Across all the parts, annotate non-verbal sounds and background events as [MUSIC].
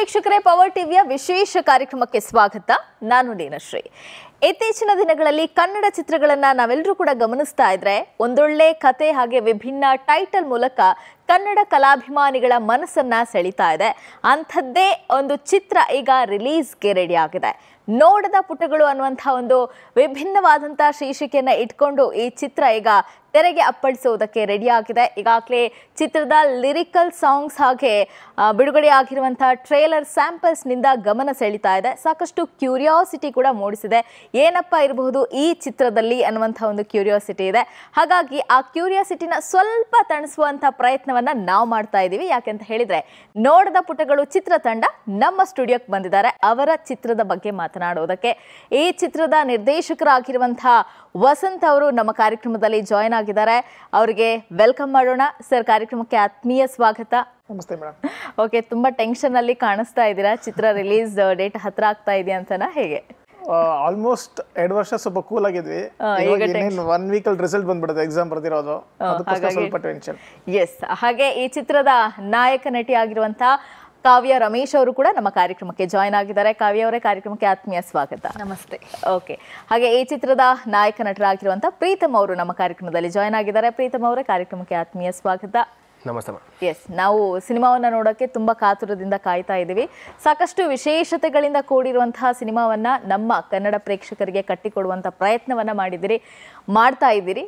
ವೀಕ್ಷಕರೇ ಪವರ್ ಟಿವಿಯ ವಿಶೇಷ ಕಾರ್ಯಕ್ರಮಕ್ಕೆ ಸ್ವಾಗತ. ನಾನು ನೀನಶ್ರೀ ಇತ್ತೀಚಿನ ದಿನಗಳಲ್ಲಿ ಕನ್ನಡ ಚಿತ್ರಗಳನ್ನ ನಾವೆಲ್ಲರೂ ಕೂಡ ಗಮನಿಸ್ತಾ ಇದ್ರೆ, ಒಂದೊಳ್ಳೆ ಕತೆ ಹಾಗೆ ವಿಭಿನ್ನ ಟೈಟಲ್ ಮೂಲಕ ಕನ್ನಡ ಕಲಾಭಿಮಾನಿಗಳ ಮನಸ್ಸನ್ನ ಸೆಳಿತಾ ಇದೆ. ಅಂಥದ್ದೇ ಒಂದು ಚಿತ್ರ ಈಗ ರಿಲೀಸ್ಗೆ ರೆಡಿ ಆಗಿದೆ. ನೋಡದ ಪುಟಗಳು ಅನ್ನುವಂಥ ಒಂದು ವಿಭಿನ್ನವಾದಂಥ ಶೀರ್ಷಿಕೆಯನ್ನ ಇಟ್ಕೊಂಡು ಈ ಚಿತ್ರ ಈಗ ತೆರೆಗೆ ಅಪ್ಪಳಿಸುವುದಕ್ಕೆ ರೆಡಿ ಆಗಿದೆ ಈಗಾಗಲೇ ಚಿತ್ರದ ಲಿರಿಕಲ್ ಸಾಂಗ್ಸ್ ಹಾಗೆ ಬಿಡುಗಡೆ ಆಗಿರುವಂತಹ ಟ್ರೇಲರ್ ಸ್ಯಾಂಪಲ್ಸ್ನಿಂದ ಗಮನ ಸೆಳೀತಾ ಇದೆ. ಸಾಕಷ್ಟು ಕ್ಯೂರಿಯಾಸಿಟಿ ಕೂಡ ಮೂಡಿಸಿದೆ. ಏನಪ್ಪ ಇರಬಹುದು ಈ ಚಿತ್ರದಲ್ಲಿ ಅನ್ನುವಂಥ ಒಂದು ಕ್ಯೂರಿಯಾಸಿಟಿ ಇದೆ. ಹಾಗಾಗಿ ಆ ಕ್ಯೂರಿಯಾಸಿಟಿನ ಸ್ವಲ್ಪ ತಣಿಸುವಂಥ ಪ್ರಯತ್ನವನ್ನ ನಾವು ಮಾಡ್ತಾ ಇದ್ದೀವಿ. ಯಾಕೆಂತ ಹೇಳಿದ್ರೆ, ನೋಡದ ಪುಟಗಳು ಚಿತ್ರತಂಡ ನಮ್ಮ ಸ್ಟುಡಿಯೋಕ್ಕೆ ಬಂದಿದ್ದಾರೆ. ಅವರ ಚಿತ್ರದ ಬಗ್ಗೆ ಮಾತನಾಡೋದಕ್ಕೆ ಈ ಚಿತ್ರದ ನಿರ್ದೇಶಕರಾಗಿರುವಂತಹ ವಸಂತ್ ಅವರು ನಮ್ಮ ಕಾರ್ಯಕ್ರಮದಲ್ಲಿ ಜಾಯ್ನ್ ಆಗಿದ್ದಾರೆ. ಅವರಿಗೆ ವೆಲ್ಕಮ್ ಮಾಡೋಣ. ಸರ್ ಕಾರ್ಯಕ್ರಮಕ್ಕೆ ಆತ್ಮೀಯ ಸ್ವಾಗತ. ನಮಸ್ತೆ ಮೇಡಮ್. ಓಕೆ ತುಂಬಾ ಟೆನ್ಷನ್ ಅಲ್ಲಿ ಕಾಣಿಸ್ತಾ ಇದ್ದೀರಾ? ಚಿತ್ರ ರಿಲೀಸ್ ಡೇಟ್ ಹತ್ರ ಆಗ್ತಾ ಇದೆ ಅಂತನಾ? ಹೇಗೆ? ಆಲ್ಮೋಸ್ಟ್ ಎರಡು ವರ್ಷ ಸ್ವಲ್ಪ ಕೂಲ್ ಆಗಿದ್ವಿ. ಒನ್ ವೀಕ್ ಅಲ್ಲಿ ರಿಸಲ್ಟ್ ಬಂದ್ಬಿಡುತ್ತೆ ಎಕ್ಸಾಮ್ ಬರ್ದಿರೋದು. ಸ್ವಲ್ಪ ಟೆನ್ಷನ್ ಎಸ್ ಹಾಗೆ ಈ ಚಿತ್ರದ ನಾಯಕ ನಟಿ ಆಗಿರುವಂತಹ ಕಾವ್ಯ ರಮೇಶ್ ಅವರು ಕೂಡ ನಮ್ಮ ಕಾರ್ಯಕ್ರಮಕ್ಕೆ ಜಾಯ್ನ್ ಆಗಿದ್ದಾರೆ. ಕಾವ್ಯ ಅವರೇ ಕಾರ್ಯಕ್ರಮಕ್ಕೆ ಆತ್ಮೀಯ ಸ್ವಾಗತ. ನಮಸ್ತೆ. ಓಕೆ ಹಾಗೆ ಈ ಚಿತ್ರದ ನಾಯಕ ನಟರಾಗಿರುವಂತಹ ಪ್ರೀತಮ್ ಅವರು ನಮ್ಮ ಕಾರ್ಯಕ್ರಮದಲ್ಲಿ ಜಾಯ್ನ್ ಆಗಿದ್ದಾರೆ. ಪ್ರೀತಮ್ ಅವರೇ ಕಾರ್ಯಕ್ರಮಕ್ಕೆ ಆತ್ಮೀಯ ಸ್ವಾಗತ. ಎಸ್ ನಾವು ಸಿನಿಮಾವನ್ನ ನೋಡೋಕ್ಕೆ ತುಂಬಾ ಕಾತುರದಿಂದ ಕಾಯ್ತಾ ಇದ್ದೀವಿ. ಸಾಕಷ್ಟು ವಿಶೇಷತೆಗಳಿಂದ ಕೂಡಿರುವಂತಹ ಸಿನಿಮಾವನ್ನ ನಮ್ಮ ಕನ್ನಡ ಪ್ರೇಕ್ಷಕರಿಗೆ ಕಟ್ಟಿಕೊಡುವಂತ ಪ್ರಯತ್ನವನ್ನ ಮಾಡಿದಿರಿ ಮಾಡ್ತಾ ಇದ್ದೀರಿ.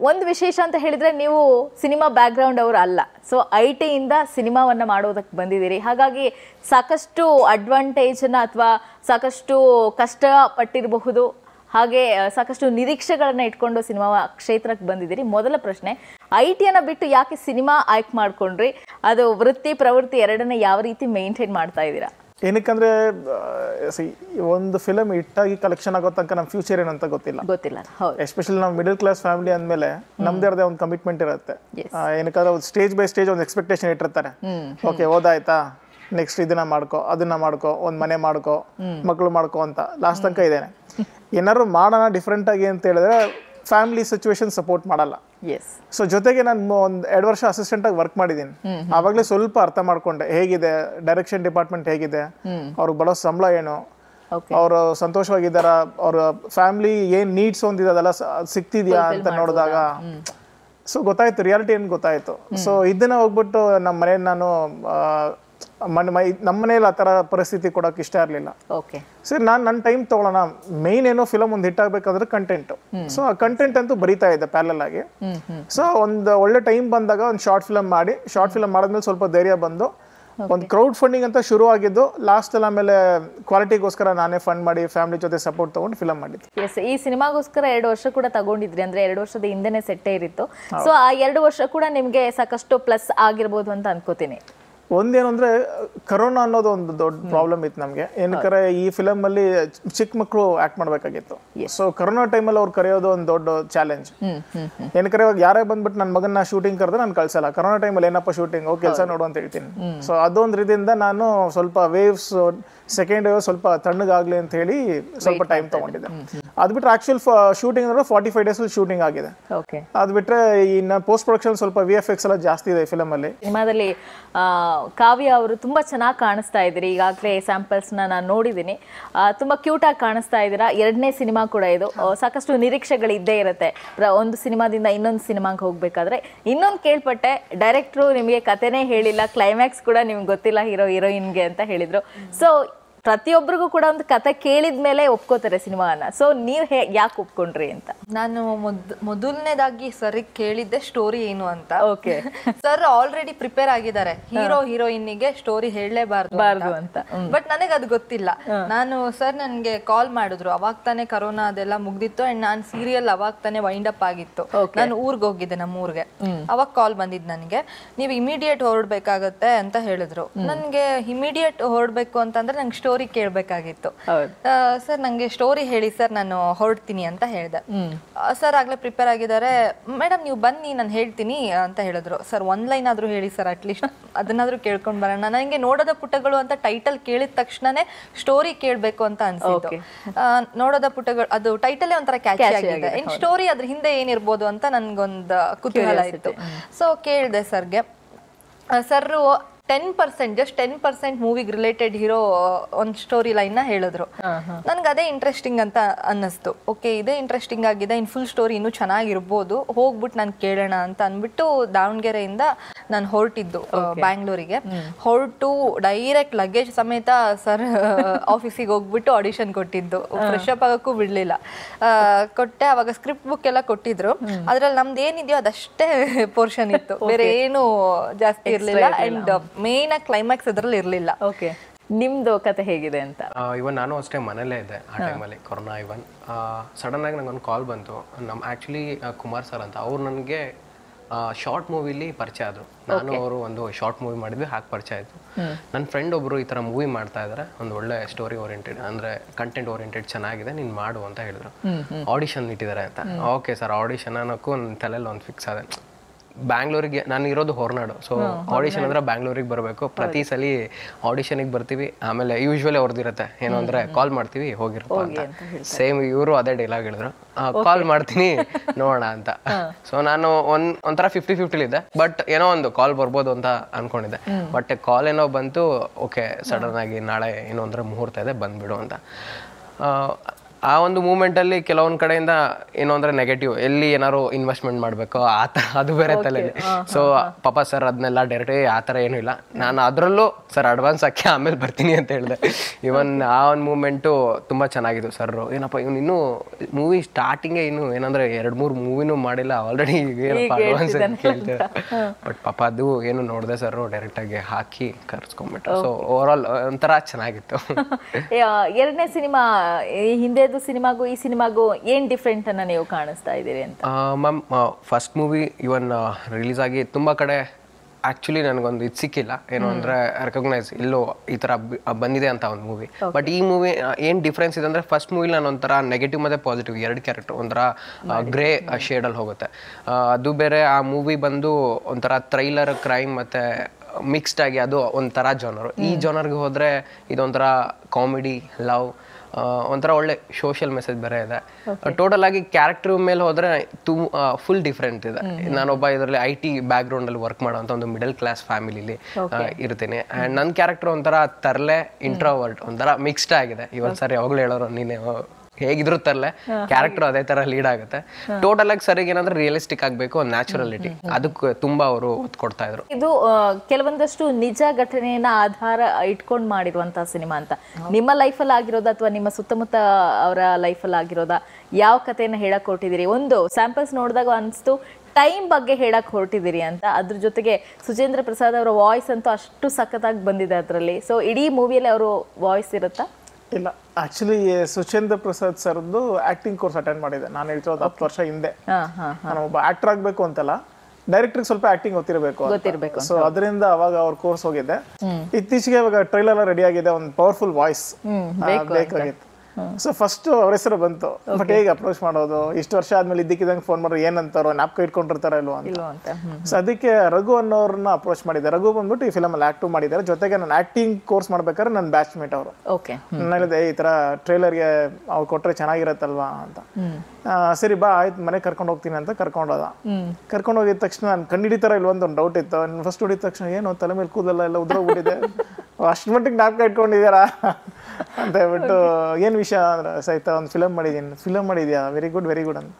ಒಂದು ವಿಶೇಷ ಅಂತ ಹೇಳಿದ್ರೆ ನೀವು ಸಿನಿಮಾ ಬ್ಯಾಕ್ಗ್ರೌಂಡ್ ಅವರು ಅಲ್ಲ. ಸೊ ಐ ಟಿಯಿಂದ ಸಿನಿಮಾವನ್ನ ಮಾಡೋದಕ್ಕೆ ಬಂದಿದ್ದೀರಿ. ಹಾಗಾಗಿ ಸಾಕಷ್ಟು ಅಡ್ವಾಂಟೇಜನ್ನು ಅಥವಾ ಸಾಕಷ್ಟು ಕಷ್ಟ ಪಟ್ಟಿರಬಹುದು ಹಾಗೆ ಸಾಕಷ್ಟು ನಿರೀಕ್ಷೆಗಳನ್ನ ಇಟ್ಕೊಂಡು ಸಿನಿಮಾ ಕ್ಷೇತ್ರಕ್ಕೆ ಬಂದಿದ್ದೀರಿ. ಮೊದಲ ಪ್ರಶ್ನೆ ಐ ಟಿಯನ್ನ ಬಿಟ್ಟು ಯಾಕೆ ಸಿನಿಮಾ ಆಯ್ಕೆ ಮಾಡ್ಕೊಂಡ್ರಿ? ಅದು ವೃತ್ತಿ ಪ್ರವೃತ್ತಿ ಎರಡನ್ನ ಯಾವ ರೀತಿ ಮೇಂಟೈನ್ ಮಾಡ್ತಾ ಇದ್ದೀರಾ? ಏನಕ್ಕಂದ್ರೆ ಒಂದು ಫಿಲಮ್ ಇಟ್ಟಾಗಿ ಕಲೆಕ್ಷನ್ ಆಗೋ ತನಕ ನಮ್ಮ ಫ್ಯೂಚರ್ ಏನಂತ ಗೊತ್ತಿಲ್ಲ. ಗೊತ್ತಿಲ್ಲ. ಎಸ್ಪೆಷಲಿ ನಾವು ಮಿಡಲ್ ಕ್ಲಾಸ್ ಫ್ಯಾಮಿಲಿ ಅಂದಮೇಲೆ ನಮ್ದೇ ಅದೇ ಒಂದು ಕಮಿಟ್ಮೆಂಟ್ ಇರುತ್ತೆ. ಏನಕ್ಕಾದ್ರೆ ಸ್ಟೇಜ್ ಬೈ ಸ್ಟೇಜ್ ಒಂದು ಎಕ್ಸ್ಪೆಕ್ಟೇಷನ್ ಇಟ್ಟಿರ್ತಾರೆ. ಓಕೆ ಓದಾಯ್ತಾ? ನೆಕ್ಸ್ಟ್ ಇದನ್ನ ಮಾಡ್ಕೋ ಅದನ್ನ ಮಾಡ್ಕೋ ಒಂದ್ ಮನೆ ಮಾಡ್ಕೋ ಮಕ್ಳು ಮಾಡ್ಕೋ ಅಂತ. ಲಾಸ್ಟ್ ತನಕ ಇದೇನೆ. ಏನಾದ್ರು ಮಾಡೋಣ ಡಿಫ್ರೆಂಟ್ ಆಗಿ ಅಂತ ಹೇಳಿದ್ರೆ ಫ್ಯಾಮಿಲಿ ಸಿಚುವೇಶನ್ ಸಪೋರ್ಟ್ ಮಾಡಲ್ಲ. ಸೊ ಜೊತೆಗೆ ನಾನು ಒಂದು ಎರಡು ವರ್ಷ ಅಸಿಸ್ಟೆಂಟ್ ಆಗಿ ವರ್ಕ್ ಮಾಡಿದೀನಿ. ಆವಾಗಲೇ ಸ್ವಲ್ಪ ಅರ್ಥ ಮಾಡ್ಕೊಂಡೆ. ಹೇಗಿದೆ? ಡೈರೆಕ್ಷನ್ ಡಿಪಾರ್ಟ್ಮೆಂಟ್ ಹೇಗಿದೆ? ಅವ್ರಿಗೆ ಬಡೋ ಸಂಬಳ ಏನು? ಅವರು ಸಂತೋಷವಾಗಿದ್ದಾರ? ಅವ್ರ ಫ್ಯಾಮಿಲಿ ಏನ್ ನೀಡ್ಸ್ ಒಂದಿದಲ್ಲ ಸಿಕ್ತಿದ್ಯಾ ಅಂತ ನೋಡಿದಾಗ ಸೊ ಗೊತ್ತಾಯ್ತು ರಿಯಾಲಿಟಿ ಏನು ಗೊತ್ತಾಯ್ತು. ಸೊ ಇದನ್ನ ಹೋಗ್ಬಿಟ್ಟು ನಮ್ಮ ಮನೇಲಿ ನಾನು ಮನೆ ಮೈ- ನಮ್ಮ ಮನೇಲಿ ಆ ಥರ ಪರಿಸ್ಥಿತಿ ಕೊಡೋಕೆ ಇಷ್ಟ ಇರಲಿಲ್ಲ. ಓಕೆ ಸರ್ ನಾನು ನನ್ನ ಟೈಮ್ ತೊಗೊಳ್ಳೋಣ ಮೇನ್ ಏನೋ ಫಿಲಮ್ ಒಂದು ಹಿಟ್ ಆಗಬೇಕಾದ್ರೆ ಕಂಟೆಂಟ್ ಸೊ ಆ ಕಂಟೆಂಟ್ ಅಂತೂ ಬರಿತಾ ಇದೆ ಪ್ಯಾಲಲ್ ಆಗಿ. ಸೊ ಒಂದು ಒಳ್ಳೆ ಟೈಮ್ ಬಂದಾಗ ಒಂದು ಶಾರ್ಟ್ ಫಿಲಮ್ ಮಾಡಿ ಶಾರ್ಟ್ ಫಿಲಮ್ ಮಾಡಿದ್ಮೇಲೆ ಸ್ವಲ್ಪ ಧೈರ್ಯ ಬಂದು ಒಂದು ಕ್ರೌಡ್ ಫಂಡಿಂಗ್ ಅಂತ ಶುರು ಆಗಿದ್ದು ಲಾಸ್ಟ್ ಅಲ್ಲಿ ಆಮೇಲೆ ಕ್ವಾಲಿಟಿಗೋಸ್ಕರ ನಾನೇ ಫಂಡ್ ಮಾಡಿ ಫ್ಯಾಮಿಲಿ ಜೊತೆ ಸಪೋರ್ಟ್ ತಗೊಂಡು ಫಿಲಮ್ ಮಾಡಿದ್ದು. ಎಸ್ ಈ ಸಿನಿಮಾಗೋಸ್ಕರ ಎರಡು ವರ್ಷ ಕೂಡ ತಗೊಂಡಿದ್ರಿ. ಅಂದ್ರೆ ಎರಡು ವರ್ಷದ ಹಿಂದೆನೆ ಸೆಟ್ಟೇ ಇರಿತ್ತು. ಸೊ ಆ ಎರಡು ವರ್ಷ ಕೂಡ ನಿಮ್ಗೆ ಸಾಕಷ್ಟು ಪ್ಲಸ್ ಆಗಿರ್ಬೋದು ಅಂತ ಅನ್ಕೋತೀನಿ. ಒಂದೇನು ಅಂದ್ರೆ ಕರೋನಾ ಅನ್ನೋದು ಒಂದು ದೊಡ್ಡ ಪ್ರಾಬ್ಲಮ್ ಇತ್ತು ನಮಗೆ. ಏನಕರೆ ಈ ಫಿಲಮ್ ಅಲ್ಲಿ ಚಿಕ್ಕ ಮಕ್ಕಳು ಆಕ್ಟ್ ಮಾಡಬೇಕಾಗಿತ್ತು. ಸೊ ಕರೋನಾ ಟೈಮಲ್ಲಿ ಅವ್ರು ಕರೆಯೋದು ಒಂದು ದೊಡ್ಡ ಚಾಲೆಂಜ್ ಏನಕರೆ ಇವಾಗ ಯಾರೇ ಬಂದ್ಬಿಟ್ಟು ನನ್ನ ಮಗನ ಶೂಟಿಂಗ್ ಕರೆದ್ರೆ ನಾನು ಕಳ್ಸಲ್ಲ. ಕರೋನಾ ಟೈಮಲ್ಲಿ ಏನಪ್ಪ ಶೂಟಿಂಗ್ ಹೋಗಿ ಕೆಲಸ ನೋಡು ಅಂತ ಹೇಳ್ತೀನಿ. ಸೊ ಅದೊಂದು ರೀತಿಯಿಂದ ನಾನು ಸ್ವಲ್ಪ ವೇವ್ಸ್ ಸೆಕೆಂಡ್ ಸ್ವಲ್ಪ ತಣ್ಣಗಾಗ್ಲಿ ಅಂತ ಹೇಳಿ ಸ್ವಲ್ಪ ಟೈಮ್ ತಗೊಂಡಿದೆ ಅದು ಬಿಟ್ರೆ ಆಕ್ಚುಲ್ ಶೂಟಿಂಗ್ ಅಂದ್ರೆ ಫಾರ್ಟಿ ಫೈವ್ ಡೇಸ್ ಶೂಟಿಂಗ್ ಆಗಿದೆ. ಓಕೆ ಅದು ಬಿಟ್ರೆ ಇನ್ನ ಪೋಸ್ಟ್ ಪ್ರೊಡಕ್ಷನ್ ಸ್ವಲ್ಪ ವಿ ಎಫ್ ಎಕ್ಸ್ ಎಲ್ಲ ಜಾಸ್ತಿ ಇದೆ ಫಿಲಮ್ ಅಲ್ಲಿ. ಸಿನಿಮಾದಲ್ಲಿ ಕಾವ್ಯ ಅವರು ತುಂಬಾ ಚೆನ್ನಾಗಿ ಕಾಣಿಸ್ತಾ ಇದ್ದೀರಿ. ಈಗಾಗಲೇ ಸ್ಯಾಂಪಲ್ಸ್ನ ನಾನು ನೋಡಿದೀನಿ ತುಂಬಾ ಕ್ಯೂಟ್ ಆಗಿ ಕಾಣಿಸ್ತಾ ಇದ್ದೀರಾ? ಎರಡನೇ ಸಿನಿಮಾ ಕೂಡ ಇದು. ಸಾಕಷ್ಟು ನಿರೀಕ್ಷೆಗಳು ಇದ್ದೇ ಇರುತ್ತೆ. ಒಂದು ಸಿನಿಮಾದಿಂದ ಇನ್ನೊಂದು ಸಿನಿಮಾಗೆ ಹೋಗ್ಬೇಕಾದ್ರೆ. ಇನ್ನೊಂದು ಕೇಳ್ಪಟ್ಟೆ ಡೈರೆಕ್ಟ್ರು ನಿಮಗೆ ಕತೆನೇ ಹೇಳಿಲ್ಲ ಕ್ಲೈಮ್ಯಾಕ್ಸ್ ಕೂಡ ನಿಮ್ಗೆ ಗೊತ್ತಿಲ್ಲ ಹೀರೋ ಹೀರೋಯಿನ್ಗೆ ಅಂತ ಹೇಳಿದ್ರು. ಸೊ ಪ್ರತಿಯೊಬ್ಬರಿಗೂ ಕೂಡ ಒಂದು ಕತೆ ಕೇಳಿದ ಮೇಲೆ ಒಪ್ಕೋತಾರೆ ಸಿನಿಮಾನ. ಸೊ ನೀವು ಹೇ ಯಾಕೆ ಒಪ್ಕೊಂಡ್ರಿ ಅಂತ? ನಾನು ಮೊದ್ ಮೊದಲನೇದಾಗಿ ಸರ್ ಕೇಳಿದ್ದೆ ಸ್ಟೋರಿ ಏನು ಅಂತ. ಓಕೆ ಸರ್ ಆಲ್ರೆಡಿ ಪ್ರಿಪೇರ್ ಆಗಿದ್ದಾರೆ. ಹೀರೋ ಹೀರೋಯಿನ್ಗೆ ಸ್ಟೋರಿ ಹೇಳಲೇಬಾರ್ದು ಬಾರ್ದು ಅಂತ. ಬಟ್ ನನಗೆ ಅದು ಗೊತ್ತಿಲ್ಲ ನಾನು ಸರ್ ನನಗೆ ಕಾಲ್ ಮಾಡಿದ್ರು. ಅವಾಗ ತಾನೇ ಕರೋನಾ ಅದೆಲ್ಲ ಮುಗ್ದಿತ್ತು ಅಂಡ್ ನಾನು ಸೀರಿಯಲ್ ಅವಾಗ ತಾನೇ ವೈಂಡ್ ಅಪ್ ಆಗಿತ್ತು. ನಾನು ಊರ್ಗ್ ಹೋಗಿದ್ದೆ ನಮ್ಮ ಊರ್ಗೆ. ಅವಾಗ ಕಾಲ್ ಬಂದಿದ್ ನನಗೆ. ನೀವು ಇಮಿಡಿಯೇಟ್ ಹೊರಡ್ಬೇಕಾಗತ್ತೆ ಅಂತ ಹೇಳಿದ್ರು. ನನ್ಗೆ ಇಮಿಡಿಯೇಟ್ ಹೊರಡ್ಬೇಕು ಅಂತಂದ್ರೆ ನಂಗೆ ಸ್ಟೋರಿ ಕೇಳ್ಬೇಕಾಗಿತ್ತು. ಕೇಳಬೇಕಾಗಿತ್ತು ಸರ್ ನಂಗೆ ಸ್ಟೋರಿ ಹೇಳಿ ಸರ್ ನಾನು ಹೊರಡ್ತೀನಿ ಅಂತ ಹೇಳ್ದೆ. ಸರ್ ಆಗ್ಲೇ ಪ್ರಿಪೇರ್ ಆಗಿದ್ದಾರೆ. ಮೇಡಮ್ ನೀವು ಬನ್ನಿ ನಾನು ಹೇಳ್ತೀನಿ ಅಂತ ಹೇಳಿದ್ರು. ಸರ್ ಒಂದ್ ಲೈನ್ ಆದ್ರೂ ಹೇಳಿ ಸರ್ ಅಟ್ಲೀಸ್ಟ್ ಅದನ್ನಾದ್ರೂ ಕೇಳ್ಕೊಂಡ್ ಬರೋಣ. ನನಗೆ ನೋಡದ ಪುಟಗಳು ಅಂತ ಟೈಟಲ್ ಕೇಳಿದ ತಕ್ಷಣನೇ ಸ್ಟೋರಿ ಕೇಳಬೇಕು ಅಂತ ಅನ್ಸಿತ್ತು. ನೋಡದ ಪುಟಗಳು ಅದು ಟೈಟಲ್ ಒಂಥರ ಕ್ಯಾಚ್ ಆಗಿದೆ. ಇನ್ ಸ್ಟೋರಿ ಅದ್ರ ಹಿಂದೆ ಏನಿರ್ಬೋದು ಅಂತ ನನ್ಗೊಂದು ಕುತೂಹಲ ಇತ್ತು. ಸೊ ಕೇಳಿದೆ ಸರ್ಗೆ. Sir ten percent just ten percent ಮೂವಿಗೆ related hero ಒಂದು ಸ್ಟೋರಿ ಲೈನ್ನ ಹೇಳಿದ್ರು. ನನ್ಗೆ ಅದೇ ಇಂಟ್ರೆಸ್ಟಿಂಗ್ ಅಂತ ಅನ್ನಿಸ್ತು. ಓಕೆ ಇದೇ ಇಂಟ್ರೆಸ್ಟಿಂಗ್ ಆಗಿದೆ ಇನ್ ಫುಲ್ ಸ್ಟೋರಿ ಇನ್ನೂ ಚೆನ್ನಾಗಿರ್ಬೋದು ಹೋಗ್ಬಿಟ್ಟು ನಾನು ಕೇಳೋಣ ಅಂತ ಅಂದ್ಬಿಟ್ಟು ದಾವಣಗೆರೆಯಿಂದ ನಾನು ಹೊರಟಿದ್ದು ಬ್ಯಾಂಗ್ಳೂರಿಗೆ ಹೊರಟು ಡೈರೆಕ್ಟ್ ಲಗೇಜ್ ಸಮೇತ ಸರ್ ಆಫೀಸಿಗೆ [LAUGHS] ಹೋಗ್ಬಿಟ್ಟು ಆಡಿಷನ್ ಕೊಟ್ಟಿದ್ದು. ಫ್ರೆಶ್ ಅಪ್ ಆಗೋಕ್ಕೂ ಬಿಡಲಿಲ್ಲ. ಕೊಟ್ಟೆ ಅವಾಗ ಸ್ಕ್ರಿಪ್ಟ್ ಬುಕ್ ಎಲ್ಲ ಕೊಟ್ಟಿದ್ರು. ಅದ್ರಲ್ಲಿ ನಮ್ದು ಏನಿದೆಯೋ ಅದಷ್ಟೇ [LAUGHS] ಪೋರ್ಷನ್ ಇತ್ತು. ಬೇರೆ ಏನು ಜಾಸ್ತಿ ಇರಲಿಲ್ಲ. ಅಂಡ್ ಮೇನ್ ಆಗಿ ಕ್ಲೈಮ್ಯಾಕ್ಸ್ ಇದ್ರಲ್ಲಿ ಇರಲಿಲ್ಲ. ಓಕೆ ನಿಮ್ದು ಕತೆ ಹೇಗಿದೆ ಅಂತ? ಇವನ್ ನಾನು ಅಷ್ಟೇ ಮನೇಲೇ ಇದ್ದೆ ಆ ಟೈಮಲ್ಲಿ ಕೊರೋನಾ ಇವನ್. ಸಡನ್ ಆಗಿ ನಂಗೊಂದು ಕಾಲ್ ಬಂತು. ನಮ್ಮ ಆ್ಯಕ್ಚುಲಿ ಕುಮಾರ್ ಸರ್ ಅಂತ. ಅವ್ರು ನನಗೆ ಶಾರ್ಟ್ ಮೂವಿಲಿ ಪರಿಚಯ ಆದರು. ನಾನು ಅವರು ಒಂದು ಶಾರ್ಟ್ ಮೂವಿ ಮಾಡಿದ್ವಿ ಹಾಗೆ ಪರಿಚಯ ಆಯಿತು. ನನ್ನ ಫ್ರೆಂಡ್ ಒಬ್ಬರು ಈ ಥರ ಮೂವಿ ಮಾಡ್ತಾ ಇದ್ದಾರೆ ಒಂದು ಒಳ್ಳೆ ಸ್ಟೋರಿ ಓರಿಯೆಂಟೆಡ್ ಅಂದರೆ ಕಂಟೆಂಟ್ ಓರಿಯೆಂಟೆಡ್ ಚೆನ್ನಾಗಿದೆ ನೀನು ಮಾಡು ಅಂತ ಹೇಳಿದ್ರು. ಆಡಿಷನ್ ಇಟ್ಟಿದ್ದಾರೆ ಅಂತ. ಓಕೆ ಸರ್ ಆಡಿಷನ್ ಅನ್ನೋಕ್ಕೂ ನನ್ನ ತಲೆಯಲ್ಲಿ ಒಂದು ಫಿಕ್ಸ್ ಆದೆ. ಬ್ಯಾಂಗ್ಳೂರಿಗೆ ನಾನು ಇರೋದು ಹೊರನಾಡು. ಸೊ ಆಡಿಷನ್ ಅಂದ್ರೆ ಬ್ಯಾಂಗ್ಳೂರಿಗೆ ಬರಬೇಕು. ಪ್ರತಿ ಸಲ ಆಡಿಷನಿಗೆ ಬರ್ತೀವಿ. ಆಮೇಲೆ ಯೂಶ್ವಲಿ ಅವ್ರದ್ದಿರುತ್ತೆ ಏನು ಅಂದ್ರೆ ಕಾಲ್ ಮಾಡ್ತೀವಿ ಹೋಗಿರಪ್ಪ ಅಂತ. ಸೇಮ್ ಇವರು ಅದೇ ಡೈಲಾಗ್ ಹೇಳಿದ್ರು. ಕಾಲ್ ಮಾಡ್ತೀನಿ [LAUGHS] ನೋಡೋಣ ಅಂತ. ಸೊ ನಾನು ಒಂದ್ ಒಂಥರ ಫಿಫ್ಟಿ ಫಿಫ್ಟಿಲಿದ್ದೆ ಬಟ್ ಏನೋ ಒಂದು ಕಾಲ್ ಬರ್ಬೋದು ಅಂತ ಅನ್ಕೊಂಡಿದ್ದೆ. ಬಟ್ ಕಾಲ್ ಏನೋ ಬಂತು ಓಕೆ ಸಡನ್ ಆಗಿ ನಾಳೆ ಏನೋ ಅಂದ್ರೆ ಮುಹೂರ್ತ ಇದೆ ಬಂದ್ಬಿಡು ಅಂತ. ಆ, ಒಂದು ಮೂಮೆಂಟಲ್ಲಿ ಕೆಲವೊಂದು ಕಡೆಯಿಂದ ಏನೋ ಅಂದ್ರೆ ನೆಗೆಟಿವ್ ಎಲ್ಲಿ ಏನಾರು ಇನ್ವೆಸ್ಟ್ಮೆಂಟ್ ಮಾಡಬೇಕು ಆ ಥರ ಅದು ಬೇರೆ ತಲೆಯಲ್ಲಿ ಸೊ ಪಾಪ ಸರ್ ಅದನ್ನೆಲ್ಲ ಡೈರೆಕ್ಟ್ ಆ ಥರ ಏನೂ ಇಲ್ಲ. ನಾನು ಅದರಲ್ಲೂ ಸರ್ ಅಡ್ವಾನ್ಸ್ ಹಾಕಿ ಆಮೇಲೆ ಬರ್ತೀನಿ ಅಂತ ಹೇಳಿದೆ. ಇವನ್ ಆ ಒಂದು ಮೂಮೆಂಟು ತುಂಬ ಚೆನ್ನಾಗಿತ್ತು ಸರ್ ಏನಪ್ಪ ಇವನು ಇನ್ನೂ ಮೂವಿ ಸ್ಟಾರ್ಟಿಂಗೇ ಇನ್ನು ಏನಂದ್ರೆ ಎರಡು ಮೂರು ಮೂವಿನೂ ಮಾಡಿಲ್ಲ ಆಲ್ರೆಡಿ ಏನಪ್ಪ ಅಡ್ವಾನ್ಸ್ ಕೇಳ್ತಾರೆ ಬಟ್ ಪಾಪ ಅದು ಏನು ನೋಡಿದೆ ಸರ್ ಡೈರೆಕ್ಟಾಗಿ ಹಾಕಿ ಕರ್ಸ್ಕೊಂಡ್ಬಿಟ್ಟು ಸೊ ಓವರ್ ಆಲ್ ಒಂಥರ ಚೆನ್ನಾಗಿತ್ತು. [LAUGHS] ಎರಡನೇ ಸಿನಿಮಾ ಈ ಹಿಂದೆದು ಸಿನಿಮಾಗೂ ಈ ಸಿನಿಮಾಗೂ ಏನು ಡಿಫ್ರೆಂಟ್ ಅನ್ನ ನೀವು ಕಾಣಿಸ್ತಾ ಇದ್ದೀರಿ ಅಂತ? Ma'am first movie even release ಆಗಿ ತುಂಬ ಕಡೆ ಆ್ಯಕ್ಚುಲಿ ನನಗೊಂದು ಇದು ಸಿಕ್ಕಿಲ್ಲ. ಏನು ಅಂದರೆ ರೆಕಗ್ನೈಸ್ ಇಲ್ಲೋ ಈ ಥರ ಬಂದಿದೆ ಅಂತ ಒಂದು ಮೂವಿ ಬಟ್ ಈ ಮೂವಿ ಏನು ಡಿಫ್ರೆನ್ಸ್ ಇದೆ ಅಂದರೆ ಫಸ್ಟ್ ಮೂವಿಲಿ ನಾನು ಒಂಥರ ನೆಗೆಟಿವ್ ಮತ್ತು ಪಾಸಿಟಿವ್ ಎರಡು ಕ್ಯಾರೆಕ್ಟರ್ ಒಂಥರ ಗ್ರೇ ಶೇಡಲ್ಲಿ ಹೋಗುತ್ತೆ. ಅದು ಬೇರೆ ಆ ಮೂವಿ ಬಂದು ಒಂಥರ ಥ್ರೈಲರ್ ಕ್ರೈಮ್ ಮತ್ತು ಮಿಕ್ಸ್ಡ್ ಆಗಿ ಅದು ಒಂಥರ ಜಾನರು ಈ ಜಾನರ್ಗೆ ಹೋದರೆ ಇದೊಂಥರ ಕಾಮಿಡಿ ಲವ್ ಒಂಥರ ಒಳ್ಳೆ ಸೋಷಿಯಲ್ ಮೆಸೇಜ್ ಬೇರೆ ಇದೆ. ಟೋಟಲ್ ಆಗಿ ಕ್ಯಾರೆಕ್ಟರ್ ಮೇಲೆ ಹೋದ್ರೆ ತುಂಬ ಫುಲ್ ಡಿಫ್ರೆಂಟ್ ಇದೆ. ನಾನೊಬ್ಬ ಇದರಲ್ಲಿ ಐ ಟಿ ಬ್ಯಾಕ್ ಗ್ರೌಂಡ್ ಅಲ್ಲಿ ವರ್ಕ್ ಮಾಡೋಂಥ ಒಂದು ಮಿಡಲ್ ಕ್ಲಾಸ್ ಫ್ಯಾಮಿಲಿಲಿ ಇರ್ತೀನಿ. ಅಂಡ್ ನನ್ನ ಕ್ಯಾರೆಕ್ಟರ್ ಒಂಥರ ತರಲೆ ಇಂಟ್ರೋವರ್ಟ್ ಒಂಥರ ಮಿಕ್ಸ್ಡ್ ಆಗಿದೆ. ಇವನ್ ಸರ್ ಯಾವಾಗಲೂ ಹೇಳೋರು ನೀನೆ ಹೇಗಿದ್ರು ತರಲೆ ಕ್ಯಾರೆಕ್ಟರ್ ಅದೇ ತರ ಲೀಡ್ ಆಗುತ್ತೆ. ಟೋಟಲ್ ಆಗಿ ಸರಿಗೆ ಏನಂದ್ರೆ ರಿಯಲಿಸ್ಟಿಕ್ ಆಗಬೇಕು ನ್ಯಾಚುರಲಿಟಿ ಅದಕ್ಕೆ ತುಂಬಾ ಅವರು ಒತ್ತು ಕೊಡ್ತಾ ಇದ್ರು. ಇದು ಕೆಲವೊಂದಷ್ಟು ನಿಜ ಘಟನೆಯನ್ನ ಆಧಾರ ಇಟ್ಕೊಂಡು ಮಾಡಿರುವಂತಹ ಸಿನಿಮಾ ಅಂತ. ನಿಮ್ಮ ಲೈಫಲ್ಲಿ ಆಗಿರೋದ ಅಥವಾ ನಿಮ್ಮ ಸುತ್ತಮುತ್ತ ಅವರ ಲೈಫಲ್ಲಿ ಆಗಿರೋದ? ಯಾವ ಕಥೆಯನ್ನ ಹೇಳಕ್ ಹೊರಟಿದ್ದೀರಿ? ಒಂದು ಸ್ಯಾಂಪಲ್ಸ್ ನೋಡಿದಾಗ ಅನಿಸ್ತು ಟೈಮ್ ಬಗ್ಗೆ ಹೇಳಕ್ ಹೊರಟಿದ್ದೀರಿ ಅಂತ. ಅದ್ರ ಜೊತೆಗೆ ಸುಜೇಂದ್ರ ಪ್ರಸಾದ್ ಅವರ ವಾಯ್ಸ್ ಅಂತೂ ಅಷ್ಟು ಸಖತ್ತಾಗಿ ಬಂದಿದೆ ಅದರಲ್ಲಿ. ಸೊ ಇಡೀ ಮೂವಿಯಲ್ಲಿ ಅವರು ವಾಯ್ಸ್ ಇರುತ್ತಾ? ಇಲ್ಲ ಆಕ್ಚುಲಿ ಸುಚೇಂದ್ರ ಪ್ರಸಾದ್ ಸರ್ದು ಆಕ್ಟಿಂಗ್ ಕೋರ್ಸ್ ಅಟೆಂಡ್ ಮಾಡಿದೆ. ನಾನು ಹೇಳ್ತಿರೋದು ಹತ್ತು ವರ್ಷ ಹಿಂದೆ. ನಾನು ಒಬ್ಬ ಆಕ್ಟರ್ ಆಗ್ಬೇಕು ಅಂತಲ್ಲ ಡೈರೆಕ್ಟ್ರಿಗೆ ಸ್ವಲ್ಪ ಆಕ್ಟಿಂಗ್ ಗೊತ್ತಿರ್ಬೇಕು ಸೊ ಅದರಿಂದ ಅವಾಗ ಅವ್ರ ಕೋರ್ಸ್ ಹೋಗಿದ್ದೆ. ಇತ್ತೀಚೆಗೆ ಇವಾಗ ಟ್ರೈಲರ್ ರೆಡಿ ಆಗಿದೆ ಒಂದು ಪವರ್ಫುಲ್ ವಾಯ್ಸ್ ಬೇಕಾಗಿತ್ತು. ಸೊ ಫಸ್ಟ್ ಅವ್ರ ಹೆಸರು ಬಂತು. ಬಟ್ ಹೇಗೆ ಅಪ್ರೋಚ್ ಮಾಡೋದು? ಇಷ್ಟು ವರ್ಷ ಆದ್ಮೇಲೆ ಇದ್ದಕ್ಕಿದ್ದಂಗೆ ಫೋನ್ ಮಾಡೋರು ಏನಂತಾರೋ ನಾಪ್ಕ ಇಟ್ಕೊಂಡಿರ್ತಾರ ಇಲ್ವಾ ಅಂತ. ಸೊ ಅದಕ್ಕೆ ರಘು ಅನ್ನೋರನ್ನ ಅಪ್ರೋಚ್ ಮಾಡಿದ್ದೆ. ರಘು ಬಂದ್ಬಿಟ್ಟು ಈ ಫಿಲಮಲ್ಲಿ ಆಕ್ಟಿವ್ ಮಾಡಿದ್ದಾರೆ. ಜೊತೆಗೆ ನಾನು ಆಕ್ಟಿಂಗ್ ಕೋರ್ಸ್ ಮಾಡ್ಬೇಕಾದ್ರೆ ನನ್ನ ಬ್ಯಾಚ್ ಮೇಟ್ ಅವರು ನಾನು ಹೇಳಿದೆ ಈ ತರ ಟ್ರೈಲರ್ಗೆ ಅವ್ರು ಕೊಟ್ಟರೆ ಚೆನ್ನಾಗಿರತ್ತಲ್ವಾ ಅಂತ. ಸರಿ ಬಾ ಆಯ್ತು ಮನೆ ಕರ್ಕೊಂಡು ಹೋಗ್ತೀನಿ ಅಂತ ಕರ್ಕೊಂಡೋದ. ಕರ್ಕೊಂಡು ಹೋಗಿದ ತಕ್ಷಣ ನಾನು ಕಂಡಿಡಿತಾರ ಇಲ್ವೊಂದು ಒಂದು ಡೌಟ್ ಇತ್ತು. ನಾನು ಫಸ್ಟ್ ಹೊಡಿದ ತಕ್ಷಣ ಏನು ತಲೆ ಮೇಲೆ ಕೂದಲ್ಲ ಎಲ್ಲ ಉದ್ರೋಗ್ಬಿಟ್ಟಿದೆ. ಅಷ್ಟು ಮಟ್ಟಿಗೆ ನಾಪ್ಕ ಇಟ್ಕೊಂಡಿದ್ದೀರಾ? [LAUGHS] ಅಂತ ಹೇಳ್ಬಿಟ್ಟು ಏನು ವಿಷಯ ಅಂದ್ರೆ ಸಹಿತ ಒಂದು ಫಿಲಮ್ ಮಾಡಿದ್ದೀನಿ. ಫಿಲಮ್ ಮಾಡಿದ್ಯಾ? ವೆರಿ ಗುಡ್ ವೆರಿ ಗುಡ್ ಅಂತ.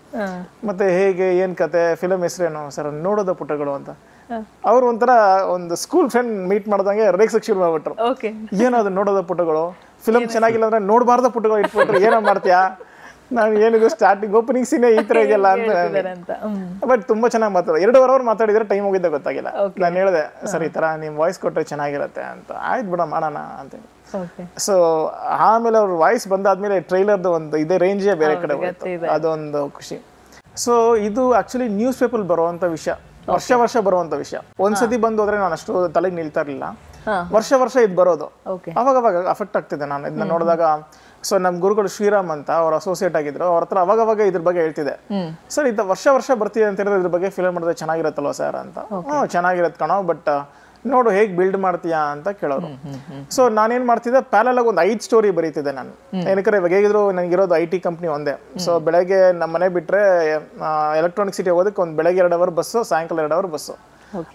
ಮತ್ತೆ ಹೇಗೆ ಏನ್ ಕತೆ ಫಿಲಮ್ ಹೆಸರೇನು? ಸರ್ ನೋಡೋದ ಪುಟಗಳು ಅಂತ. ಅವ್ರು ಒಂಥರ ಒಂದು ಸ್ಕೂಲ್ ಫ್ರೆಂಡ್ ಮೀಟ್ ಮಾಡ್ದಂಗೆ ರೇಕ್ಸಕ್ ಶುರು ಮಾಡ್ಬಿಟ್ರು ಓಕೆ ಏನೋ ಅದು ನೋಡೋದ ಪುಟಗಳು? ಫಿಲಮ್ ಚೆನ್ನಾಗಿಲ್ಲ ಅಂದ್ರೆ ನೋಡಬಾರ್ದ ಪುಟಗಳು ಇಟ್ಬಿಟ್ರು. ಏನೋ ಮಾಡ್ತೀಯಾ? ನಾನು ಏನಿದು ಸ್ಟಾರ್ಟಿಂಗ್ ಓಪನಿಂಗ್ ಸೀನೇ ಈ ತರ ಇದೆಯಲ್ಲ ಅಂತ ಬಟ್ ತುಂಬಾ ಚೆನ್ನಾಗಿ ಮಾತಾಡ ಎರಡೂವರೆ ಅವ್ರು ಮಾತಾಡಿದ್ರೆ ಟೈಮ್ ಹೋಗಿದ್ದೆ ಗೊತ್ತಾಗಿಲ್ಲ. ನಾನು ಹೇಳಿದೆ ಸರ್ ಈ ತರ ನಿಮ್ ವಾಯ್ಸ್ ಕೊಟ್ಟರೆ ಚೆನ್ನಾಗಿರತ್ತೆ ಅಂತ. ಆಯ್ತು ಬಿಡ ಮಾಡೋಣ ಅಂತ ಸೊ ಆಮೇಲೆ ಅವ್ರ ವಾಯ್ಸ್ ಬಂದಾದ್ಮೇಲೆ ಟ್ರೈಲರ್ದು ಒಂದು ಇದೇ ರೇಂಜೇ ಬೇರೆ ಕಡೆ ಹೋಗುತ್ತೆ ಅದೊಂದು ಖುಷಿ. ಸೊ ಇದು ಆಕ್ಚುಲಿ ನ್ಯೂಸ್ ಪೇಪರ್ ಬರುವಂತ ವಿಷಯ. ವರ್ಷ ವರ್ಷ ಬರುವಂತ ವಿಷಯ. ಒಂದ್ಸತಿ ಬಂದು ಹೋದ್ರೆ ನಾನು ಅಷ್ಟು ತಲೆಗೆ ನಿಲ್ತಾ ಇರಲಿಲ್ಲ. ವರ್ಷ ವರ್ಷ ಇದು ಬರೋದು. ಅವಾಗ ಅವಾಗ ಅಫೆಕ್ಟ್ ಆಗ್ತಿದೆ ನಾನು. ಇದನ್ನ ನೋಡಿದಾಗ ಸೊ ನಮ್ಮ ಗುರುಗಳು ಶ್ರೀರಾಮ್ ಅಂತ ಅವ್ರ ಅಸೋಸಿಯೇಟ್ ಆಗಿದ್ರು. ಅವ್ರ ಹತ್ರ ಅವಾಗ ಅವಾಗ ಇದ್ರ ಬಗ್ಗೆ ಹೇಳ್ತಿದೆ ಸರ್ ಇದು ವರ್ಷ ವರ್ಷ ಬರ್ತೀವಿ ಅಂತ ಹೇಳಿದ್ರೆ ಇದ್ರ ಬಗ್ಗೆ ಫಿಲಮ್ ಮಾಡಿದ್ರೆ ಚೆನ್ನಾಗಿರತ್ತಲ್ವ ಸರ್ ಅಂತ. ಹ್ಞೂ ಚೆನ್ನಾಗಿರತ್ತೆ ಕಣೋ ಬಟ್ ನೋಡು ಹೇಗೆ ಬಿಲ್ಡ್ ಮಾಡ್ತೀಯಾ ಅಂತ ಕೇಳೋರು. ಸೊ ನಾನೇನು ಮಾಡ್ತಿದ್ದೆ ಪ್ಯಾಲಲ್ ಆಗಿ ಒಂದು ಐದು ಸ್ಟೋರಿ ಬರೀತಿದ್ದೆ ನಾನು. ಏನಕ್ಕೆ ಇವಾಗ ಹೇಗಿದ್ರು ನನಗಿರೋದು ಐ ಟಿ ಕಂಪ್ನಿ ಒಂದೇ. ಸೊ ಬೆಳಗ್ಗೆ ನಮ್ಮ ಮನೆ ಬಿಟ್ರೆ ಎಲೆಕ್ಟ್ರಾನಿಕ್ ಸಿಟಿ ಹೋಗೋದಕ್ಕೆ ಒಂದು ಬೆಳಗ್ಗೆ ಎರಡು ಅವರ್ ಬಸ್ಸು ಸಾಯಂಕಾಲ ಎರಡು ಅವರ್ ಬಸ್ಸು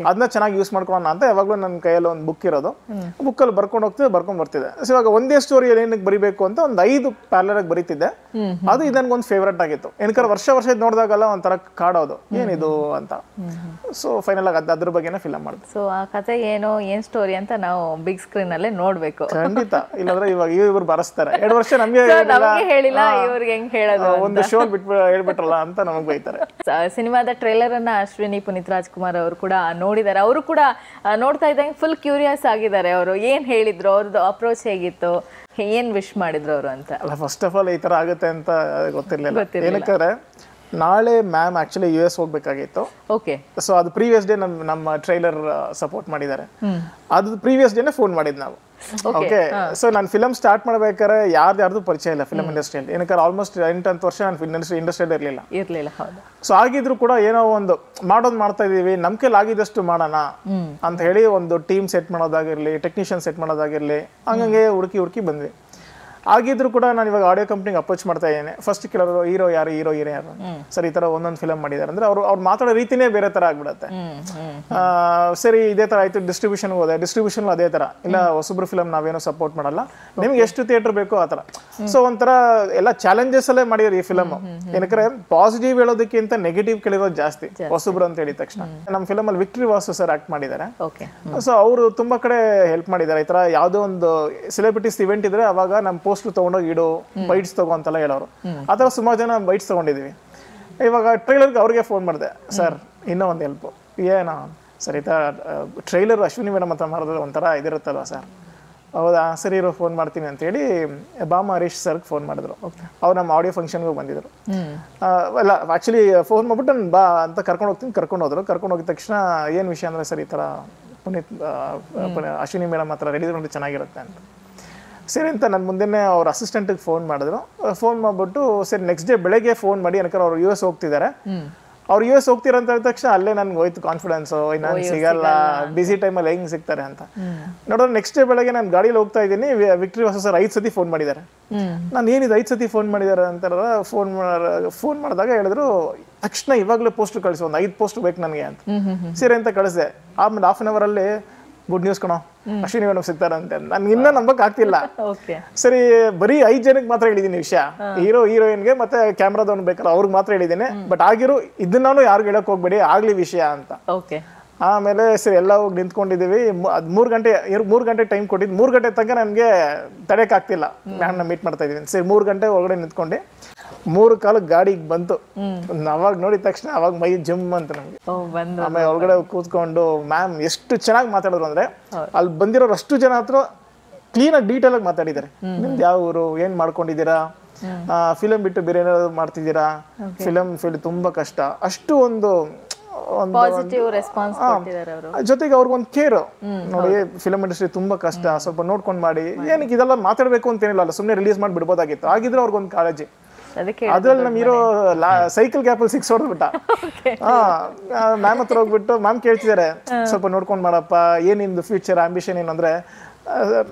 ಅದನ್ನ ಚೆನ್ನಾಗಿ ಯೂಸ್ ಮಾಡ್ಕೊಳ್ಳೋಣ ಅಂತ ಯಾವಾಗಲೂ ನನ್ನ ಕೈಯಲ್ಲಿ ಒಂದು ಬುಕ್ ಇರೋದು ಬುಕ್ಕಲ್ಲಿ ಬರ್ಕೊಂಡು ಹೋಗ್ತಿದ್ದೆ ಬರ್ಕೊಂಡು ಬರ್ತಿದ್ದೆ ಸೊ ಇವಾಗ ಒಂದೇ ಸ್ಟೋರಿ ಏನಕ್ಕೆ ಬರಿಬೇಕು ಅಂತ ಒಂದು ಐದು ಪ್ಯಾಲರ್ ಆಗಿ ಬರೀತಿದ್ದೆ. ಅದು ಇದನ್ಗೆ ಒಂದು ಫೇವ್ರೇಟ್ ಆಗಿತ್ತು. ಏನಕ್ಕೆ ವರ್ಷ ವರ್ಷ ಇದ್ ನೋಡಿದಾಗೆಲ್ಲ ಒಂಥರ ಕಾಡೋದು. ಏನಿದು ಅಂತ. ಸೊ ಫೈನಲ್ ಆಗಿ ಅದ್- ಅದ್ರ ಬಗ್ಗೆನೇ ಫಿಲಮ್ ಮಾಡಿದೆ. ಸೊ ಆ ಕತೆ ಏನು ಏನ್ ಸ್ಟೋರಿ ಅಂತ ನಾವು ಬಿಗ್ ಸ್ಕ್ರೀನ್ ಅಲ್ಲೇ ನೋಡ್ಬೇಕು. ಖಂಡಿತ. [LAUGHS] ಇಲ್ಲಾಂದ್ರೆ ಇವಾಗ ಇವ್ರು ಬರಸ್ತಾರೆ. ಎರಡು ವರ್ಷ ನಮಗೆ ಹೇಳಿಲ್ಲ. ಇವ್ರಿಗೆ ಹೆಂಗ್ ಹೇಳೋದು ಒಂದು ಶೋ ಬಿಟ್ಬಿಟ್ಟು ಹೇಳ್ಬಿಟ್ರಲ್ಲ ಅಂತ ನಮಗ್ ಬೈತಾರೆ. ಸಿನಿಮಾದ ಟ್ರೇಲರ್ ಅನ್ನ ಅಶ್ವಿನಿ ಪುನೀತ್ ರಾಜ್ಕುಮಾರ್ ಅವರು ಕೂಡ ನೋಡಿದ್ದಾರೆ. ಅವರು ಕೂಡ ನೋಡ್ತಾ ಇದ್ದಂಗೆ ಫುಲ್ ಕ್ಯೂರಿಯಸ್ ಆಗಿದ್ದಾರೆ ಅವರು. ಏನು ಹೇಳಿದ್ರು ಅವ್ರದ್ದು ಅಪ್ರೋಚ್ ಹೇಗಿತ್ತು ಏನ್ ವಿಶ್ ಮಾಡಿದ್ರು ಅವರು ಅಂತ? ಅಲ್ಲ ಫಸ್ಟ್ ಆಫ್ ಆಲ್ ಈ ತರ ಆಗುತ್ತೆ ಅಂತ ಗೊತ್ತಿರಲಿಲ್ಲ. ಏನಕ್ಕೆ ನಾಳೆ ಮ್ಯಾಮ್ ಆಕ್ಚುಲಿ ಯು ಎಸ್ ಹೋಗ್ಬೇಕಾಗಿತ್ತು. ಓಕೆ ಸೊ ಅದು ಪ್ರೀವಿಯಸ್ ಡೇ ನಮ್ಮ ನಮ್ಮ ಟ್ರೈಲರ್ ಸಪೋರ್ಟ್ ಮಾಡಿದ್ದಾರೆ. ಅದು ಪ್ರೀವಿಯಸ್ ಡೇನೆ ಫೋನ್ ಮಾಡಿದ್ ನಾವು. ಓಕೆ ಸೊ ನಾನು ಫಿಲಮ್ ಸ್ಟಾರ್ಟ್ ಮಾಡ್ಬೇಕಾದ್ರೆ ಯಾರ್ದು ಯಾರ್ದು ಪರಿಚಯ ಇಲ್ಲ ಫಿಲಮ್ ಇಂಡಸ್ಟ್ರಿಯಲ್ಲಿ ಏನಕ್ಕೆ ಆಲ್ಮೋಸ್ಟ್ ಎಂಟು ಹತ್ತು ವರ್ಷ ನಾನು ಇಂಡಸ್ಟ್ರಿ ಇಂಡಸ್ಟ್ರಿಯಲ್ಲಿ ಇರಲಿಲ್ಲ. ಇರ್ಲಿಲ್ಲ ಹೌದು. ಸೊ ಆಗಿದ್ರು ಕೂಡ ಏನೋ ಒಂದು ಮಾಡೋದು ಮಾಡ್ತಾ ಇದೀವಿ ನಮ್ ಕೈಲಿ ಆಗಿದಷ್ಟು ಮಾಡೋಣ ಅಂತ ಹೇಳಿ ಒಂದು ಟೀಮ್ ಸೆಟ್ ಮಾಡೋದಾಗಿರ್ಲಿ ಟೆಕ್ನಿಷಿಯನ್ ಸೆಟ್ ಮಾಡೋದಾಗಿರ್ಲಿ ಹಂಗಂಗೆ ಹುಡುಕಿ ಹುಡುಕಿ ಬಂದ್ವಿ. ಆಗಿದ್ರು ಕೂಡ ನಾನು ಇವಾಗ ಆಡಿಯೋ ಕಂಪ್ನಿಗೆ ಅಪ್ರೋಚ್ ಮಾಡ್ತಾ ಇದ್ದೇನೆ. ಫಸ್ಟ್ ಕೆಲವರು ಹೀರೋ ಯಾರು ಹೀರೋ ಹೀರೋ ಯಾರು? ಸರ್ ಈ ತರ ಒಂದೊಂದು ಫಿಲಮ್ ಮಾಡಿದ್ದಾರೆ. ಅಂದ್ರೆ ಅವ್ರು ಅವ್ರು ಮಾತಾಡೋ ರೀತಿನೇ ಬೇರೆ ತರ ಆಗ್ಬಿಡತ್ತೆ. ಆ, ಸರಿ ಇದೇ ತರ ಆಯ್ತು ಡಿಸ್ಟ್ರಿಬ್ಯೂಷನ್ ಹೋದೆ. ಡಿಸ್ಟ್ರಿಬ್ಯೂಷನ್ ಅದೇ ತರ. ಇಲ್ಲ ಹೊಸಬ್ರು ಫಿಲಮ್ ನಾವೇನೋ ಸಪೋರ್ಟ್ ಮಾಡಲ್ಲ. ನಿಮ್ಗೆ ಎಷ್ಟು ಥಿಯೇಟರ್ ಬೇಕೋ ಆ ತರ. ಸೊ ಒಂಥರ ಎಲ್ಲ ಚಾಲೆಂಜಸ್ ಅಲ್ಲೇ ಮಾಡಿದ್ರು ಈ ಫಿಲಮ್ ಏನಕ್ಕೆ ಪಾಸಿಟಿವ್ ಹೇಳೋದಕ್ಕಿಂತ ನೆಗೆಟಿವ್ ಕೇಳಿರೋದು ಜಾಸ್ತಿ. ಹೊಸಬ್ರು ಅಂತ ಹೇಳಿದ ತಕ್ಷಣ. ನಮ್ಮ ಫಿಲಮ್ ಅಲ್ಲಿ ವಿಕ್ಟ್ರಿ ವಾಸು ಸರ್ ಆಕ್ಟ್ ಮಾಡಿದ್ದಾರೆ. ಓಕೆ ಸೊ ಅವರು ತುಂಬಾ ಕಡೆ ಹೆಲ್ಪ್ ಮಾಡಿದ್ದಾರೆ. ಈ ತರ ಯಾವುದೋ ಒಂದು ಸೆಲೆಬ್ರಿಟೀಸ್ ಇವೆಂಟ್ ಇದ್ರೆ ಅವಾಗ ನಮ್ಮ ಪೋಸ್ಟ್ ತಗೊಂಡೋಗಿ ಇಡು ಬೈಟ್ಸ್ ತಗೋ ಅಂತೆಲ್ಲ ಹೇಳೋರು. ಆ ಥರ ಸುಮಾರು ಜನ ಬೈಟ್ಸ್ ತಗೊಂಡಿದೀವಿ. ಇವಾಗ ಟ್ರೈಲರ್ಗೆ ಅವ್ರಿಗೆ ಫೋನ್ ಮಾಡಿದೆ ಸರ್ ಇನ್ನೂ ಒಂದು ಹೆಲ್ಪ್ ಏನೋ? ಸರ್ ಈ ಥರ ಟ್ರೈಲರ್ ಅಶ್ವಿನಿ ಮೇಡಮ್ ಅಂತ ಮಾಡಿದ್ರೆ ಒಂಥರ ಇದಿರುತ್ತಲ್ವ ಸರ್? ಹೌದಾ ಸರಿ ಇರೋ ಫೋನ್ ಮಾಡ್ತೀನಿ ಅಂತೇಳಿ ಬಾಮ ಹರೀಶ್ ಸರ್ಗೆ ಫೋನ್ ಮಾಡಿದ್ರು. ಅವ್ರು ನಮ್ಮ ಆಡಿಯೋ ಫಂಕ್ಷನ್ಗೆ ಬಂದಿದ್ರು. ಅಲ್ಲ ಆ್ಯಕ್ಚುಲಿ ಫೋನ್ ಮಾಡ್ಬಿಟ್ಟು ನಾನು ಬಾ ಅಂತ ಕರ್ಕೊಂಡು ಹೋಗ್ತೀನಿ ಕರ್ಕೊಂಡು ಹೋದ್ರು. ಕರ್ಕೊಂಡು ಹೋಗಿದ ತಕ್ಷಣ ಏನು ವಿಷಯ ಅಂದರೆ ಸರ್ ಈ ಥರ ಪುನೀತ್ ಪುನೀತ್ ಅಶ್ವಿನಿ ಮೇಡಮ್ ಹತ್ರ ರೆಡಿ ನೋಡಿ ಚೆನ್ನಾಗಿರುತ್ತೆ ಅಂತ. ಸರಿ ಅಂತ ನನ್ನ ಮುಂದೆನೇ ಅವ್ರ ಅಸಿಸ್ಟೆಂಟಿಗೆ ಫೋನ್ ಮಾಡಿದ್ರು. ಫೋನ್ ಮಾಡಿಬಿಟ್ಟು ಸರಿ ನೆಕ್ಸ್ಟ್ ಡೇ ಬೆಳಗ್ಗೆ ಫೋನ್ ಮಾಡಿ ಯಾಕಂದ್ರೆ ಅವ್ರು ಯು ಎಸ್ ಹೋಗ್ತಿದ್ದಾರೆ ಅವ್ರು ಯು ಎಸ್ ಹೋಗ್ತೀರ ಅಂತ ಹೇಳಿದ ತಕ್ಷಣ ಅಲ್ಲೇ ನನ್ಗೆ ಹೋಯ್ತು ಕಾನ್ಫಿಡೆನ್ಸ್ ನಾನು ಸಿಗಲ್ಲ ಬಿಸಿ ಟೈಮಲ್ಲಿ ಹೆಂಗ್ ಸಿಗ್ತಾರೆ ಅಂತ. ನೋಡಿದ್ರೆ ನೆಕ್ಸ್ಟ್ ಡೇ ಬೆಳಗ್ಗೆ ನಾನು ಗಾಡಿಯಲ್ಲಿ ಹೋಗ್ತಾ ಇದ್ದೀನಿ ವಿಕ್ಟ್ರಿ ಹೊಸ ಸರ್ ಐದು ಸತಿ ಫೋನ್ ಮಾಡಿದ್ದಾರೆ. ನಾನು ಏನಿದು ಐದು ಸತಿ ಫೋನ್ ಮಾಡಿದ್ದಾರೆ ಅಂತ ಫೋನ್ ಫೋನ್ ಮಾಡಿದಾಗ ಹೇಳಿದ್ರು ತಕ್ಷಣ ಇವಾಗಲೇ ಪೋಸ್ಟ್ ಕಳಿಸಿ ಒಂದು ಐದು ಪೋಸ್ಟ್ ಬೇಕು ನನಗೆ ಅಂತ. ಸರಿ ಅಂತ ಕಳಿಸಿದೆ. ಆಮೇಲೆ ಹಾಫ್ ಅನ್ ಅವರಲ್ಲಿ ಅಲ್ಲಿ ಗುಡ್ ನ್ಯೂಸ್ ಕಣೋ. ಅಶ್ವಿನಿ ಮೇಡಮ್ ಸಿಗ್ತಾರಂತೆ. ನನ್ಗೆ ಇನ್ನೂ ನಂಬಕ್ ಆಗ್ತಿಲ್ಲ. ಸರಿ ಬರೀ ಐದ್ ಜನಕ್ಕೆ ಮಾತ್ರ ಹೇಳಿದೀನಿ ವಿಷಯ. ಹೀರೋ ಹೀರೋಯಿನ್ಗೆ ಮತ್ತೆ ಕ್ಯಾಮ್ರಾದವ್ನು ಬೇಕಲ್ಲ ಅವ್ರಿಗೆ ಮಾತ್ರ ಹೇಳಿದ್ದೀನಿ ಬಟ್ ಆಗಿರೋ ಇದನ್ನಾನು ಯಾರು ಹೇಳಕ್ ಹೋಗ್ಬೇಡಿ ಆಗ್ಲಿ ವಿಷಯ ಅಂತ. ಆಮೇಲೆ ಸರಿ ಎಲ್ಲ ಹೋಗಿ ನಿಂತ್ಕೊಂಡಿದೀವಿ ಅದ್ ಮೂರು ಗಂಟೆ ಮೂರು ಗಂಟೆ ಟೈಮ್ ಕೊಟ್ಟಿದ್ದು ಮೂರು ಗಂಟೆ ತನಕ ನನಗೆ ತಡೆಯಕ್ಕಾಗ್ತಿಲ್ಲ ಮ್ಯಾಮ್ನ ಮೀಟ್ ಮಾಡ್ತಾ ಇದ್ದೀನಿ. ಸರಿ ಮೂರು ಗಂಟೆ ಒಳಗಡೆ ನಿಂತ್ಕೊಂಡು. ಮೂರು ಕಾಲಕ್ಕೆ ಗಾಡಿಗೆ ಬಂತು. ಅವಾಗ ನೋಡಿದ ತಕ್ಷಣ ಅವಾಗ ಮೈ ಜಮ್ ಅಂತ ನಮಗೆ ಆಮೇಲೆ ಒಳಗಡೆ ಕೂತ್ಕೊಂಡು ಮ್ಯಾಮ್ ಎಷ್ಟು ಚೆನ್ನಾಗಿ ಮಾತಾಡಿದ್ರು ಅಂದ್ರೆ ಅಲ್ಲಿ ಬಂದಿರೋರು ಅಷ್ಟು ಜನ ಹತ್ರ ಕ್ಲೀನ್ ಆಗಿ ಡೀಟೇಲ್ ಆಗಿ ಮಾತಾಡಿದ್ದಾರೆ. ನಿಮ್ದು ಯಾವ ಊರು ಏನ್ ಮಾಡ್ಕೊಂಡಿದ್ದೀರಾ? ಫಿಲಮ್ ಬಿಟ್ಟು ಬೇರೆ ಏನಾದ್ರು ಮಾಡ್ತಿದ್ದೀರಾ? ಫಿಲಮ್ ಫೀಲ್ಡ್ ತುಂಬಾ ಕಷ್ಟ. ಅಷ್ಟು ಒಂದು ಜೊತೆಗೆ ಅವ್ರಿಗೊಂದು ಕೇರ್ ನೋಡಿ ಫಿಲಮ್ ಇಂಡಸ್ಟ್ರಿ ತುಂಬಾ ಕಷ್ಟ. ಸ್ವಲ್ಪ ನೋಡ್ಕೊಂಡ್ ಮಾಡಿ. ಏನಕ್ಕೆ ಇದೆಲ್ಲ ಮಾತಾಡ್ಬೇಕು ಅಂತ ಏನಿಲ್ಲ ಸುಮ್ಮನೆ ರಿಲೀಸ್ ಮಾಡಿ ಬಿಡ್ಬೋದಾಗಿತ್ತು ಆಗಿದ್ರೆ ಅವ್ರಿಗೊಂದು ಕಾಳಜಿ. ಅದ್ರಲ್ಲಿ ನಮ್ ಹೀರೋ ಸೈಕಲ್ ಗ್ಯಾಪ್ ಅಲ್ಲಿ ಸಿಕ್ಸ್ ಹೊಡೆದ್ಬಿಟ್ಟ. ಮ್ಯಾಮ್ ಹತ್ರ ಹೋಗ್ಬಿಟ್ಟು ಮ್ಯಾಮ್ ಕೇಳ್ತಿದ್ದಾರೆ ಸ್ವಲ್ಪ ನೋಡ್ಕೊಂಡ್ ಮಾಡಪ್ಪ ಏನು ನಿಮ್ದು ಫ್ಯೂಚರ್ ಆಂಬಿಷನ್ ಏನು ಅಂದ್ರೆ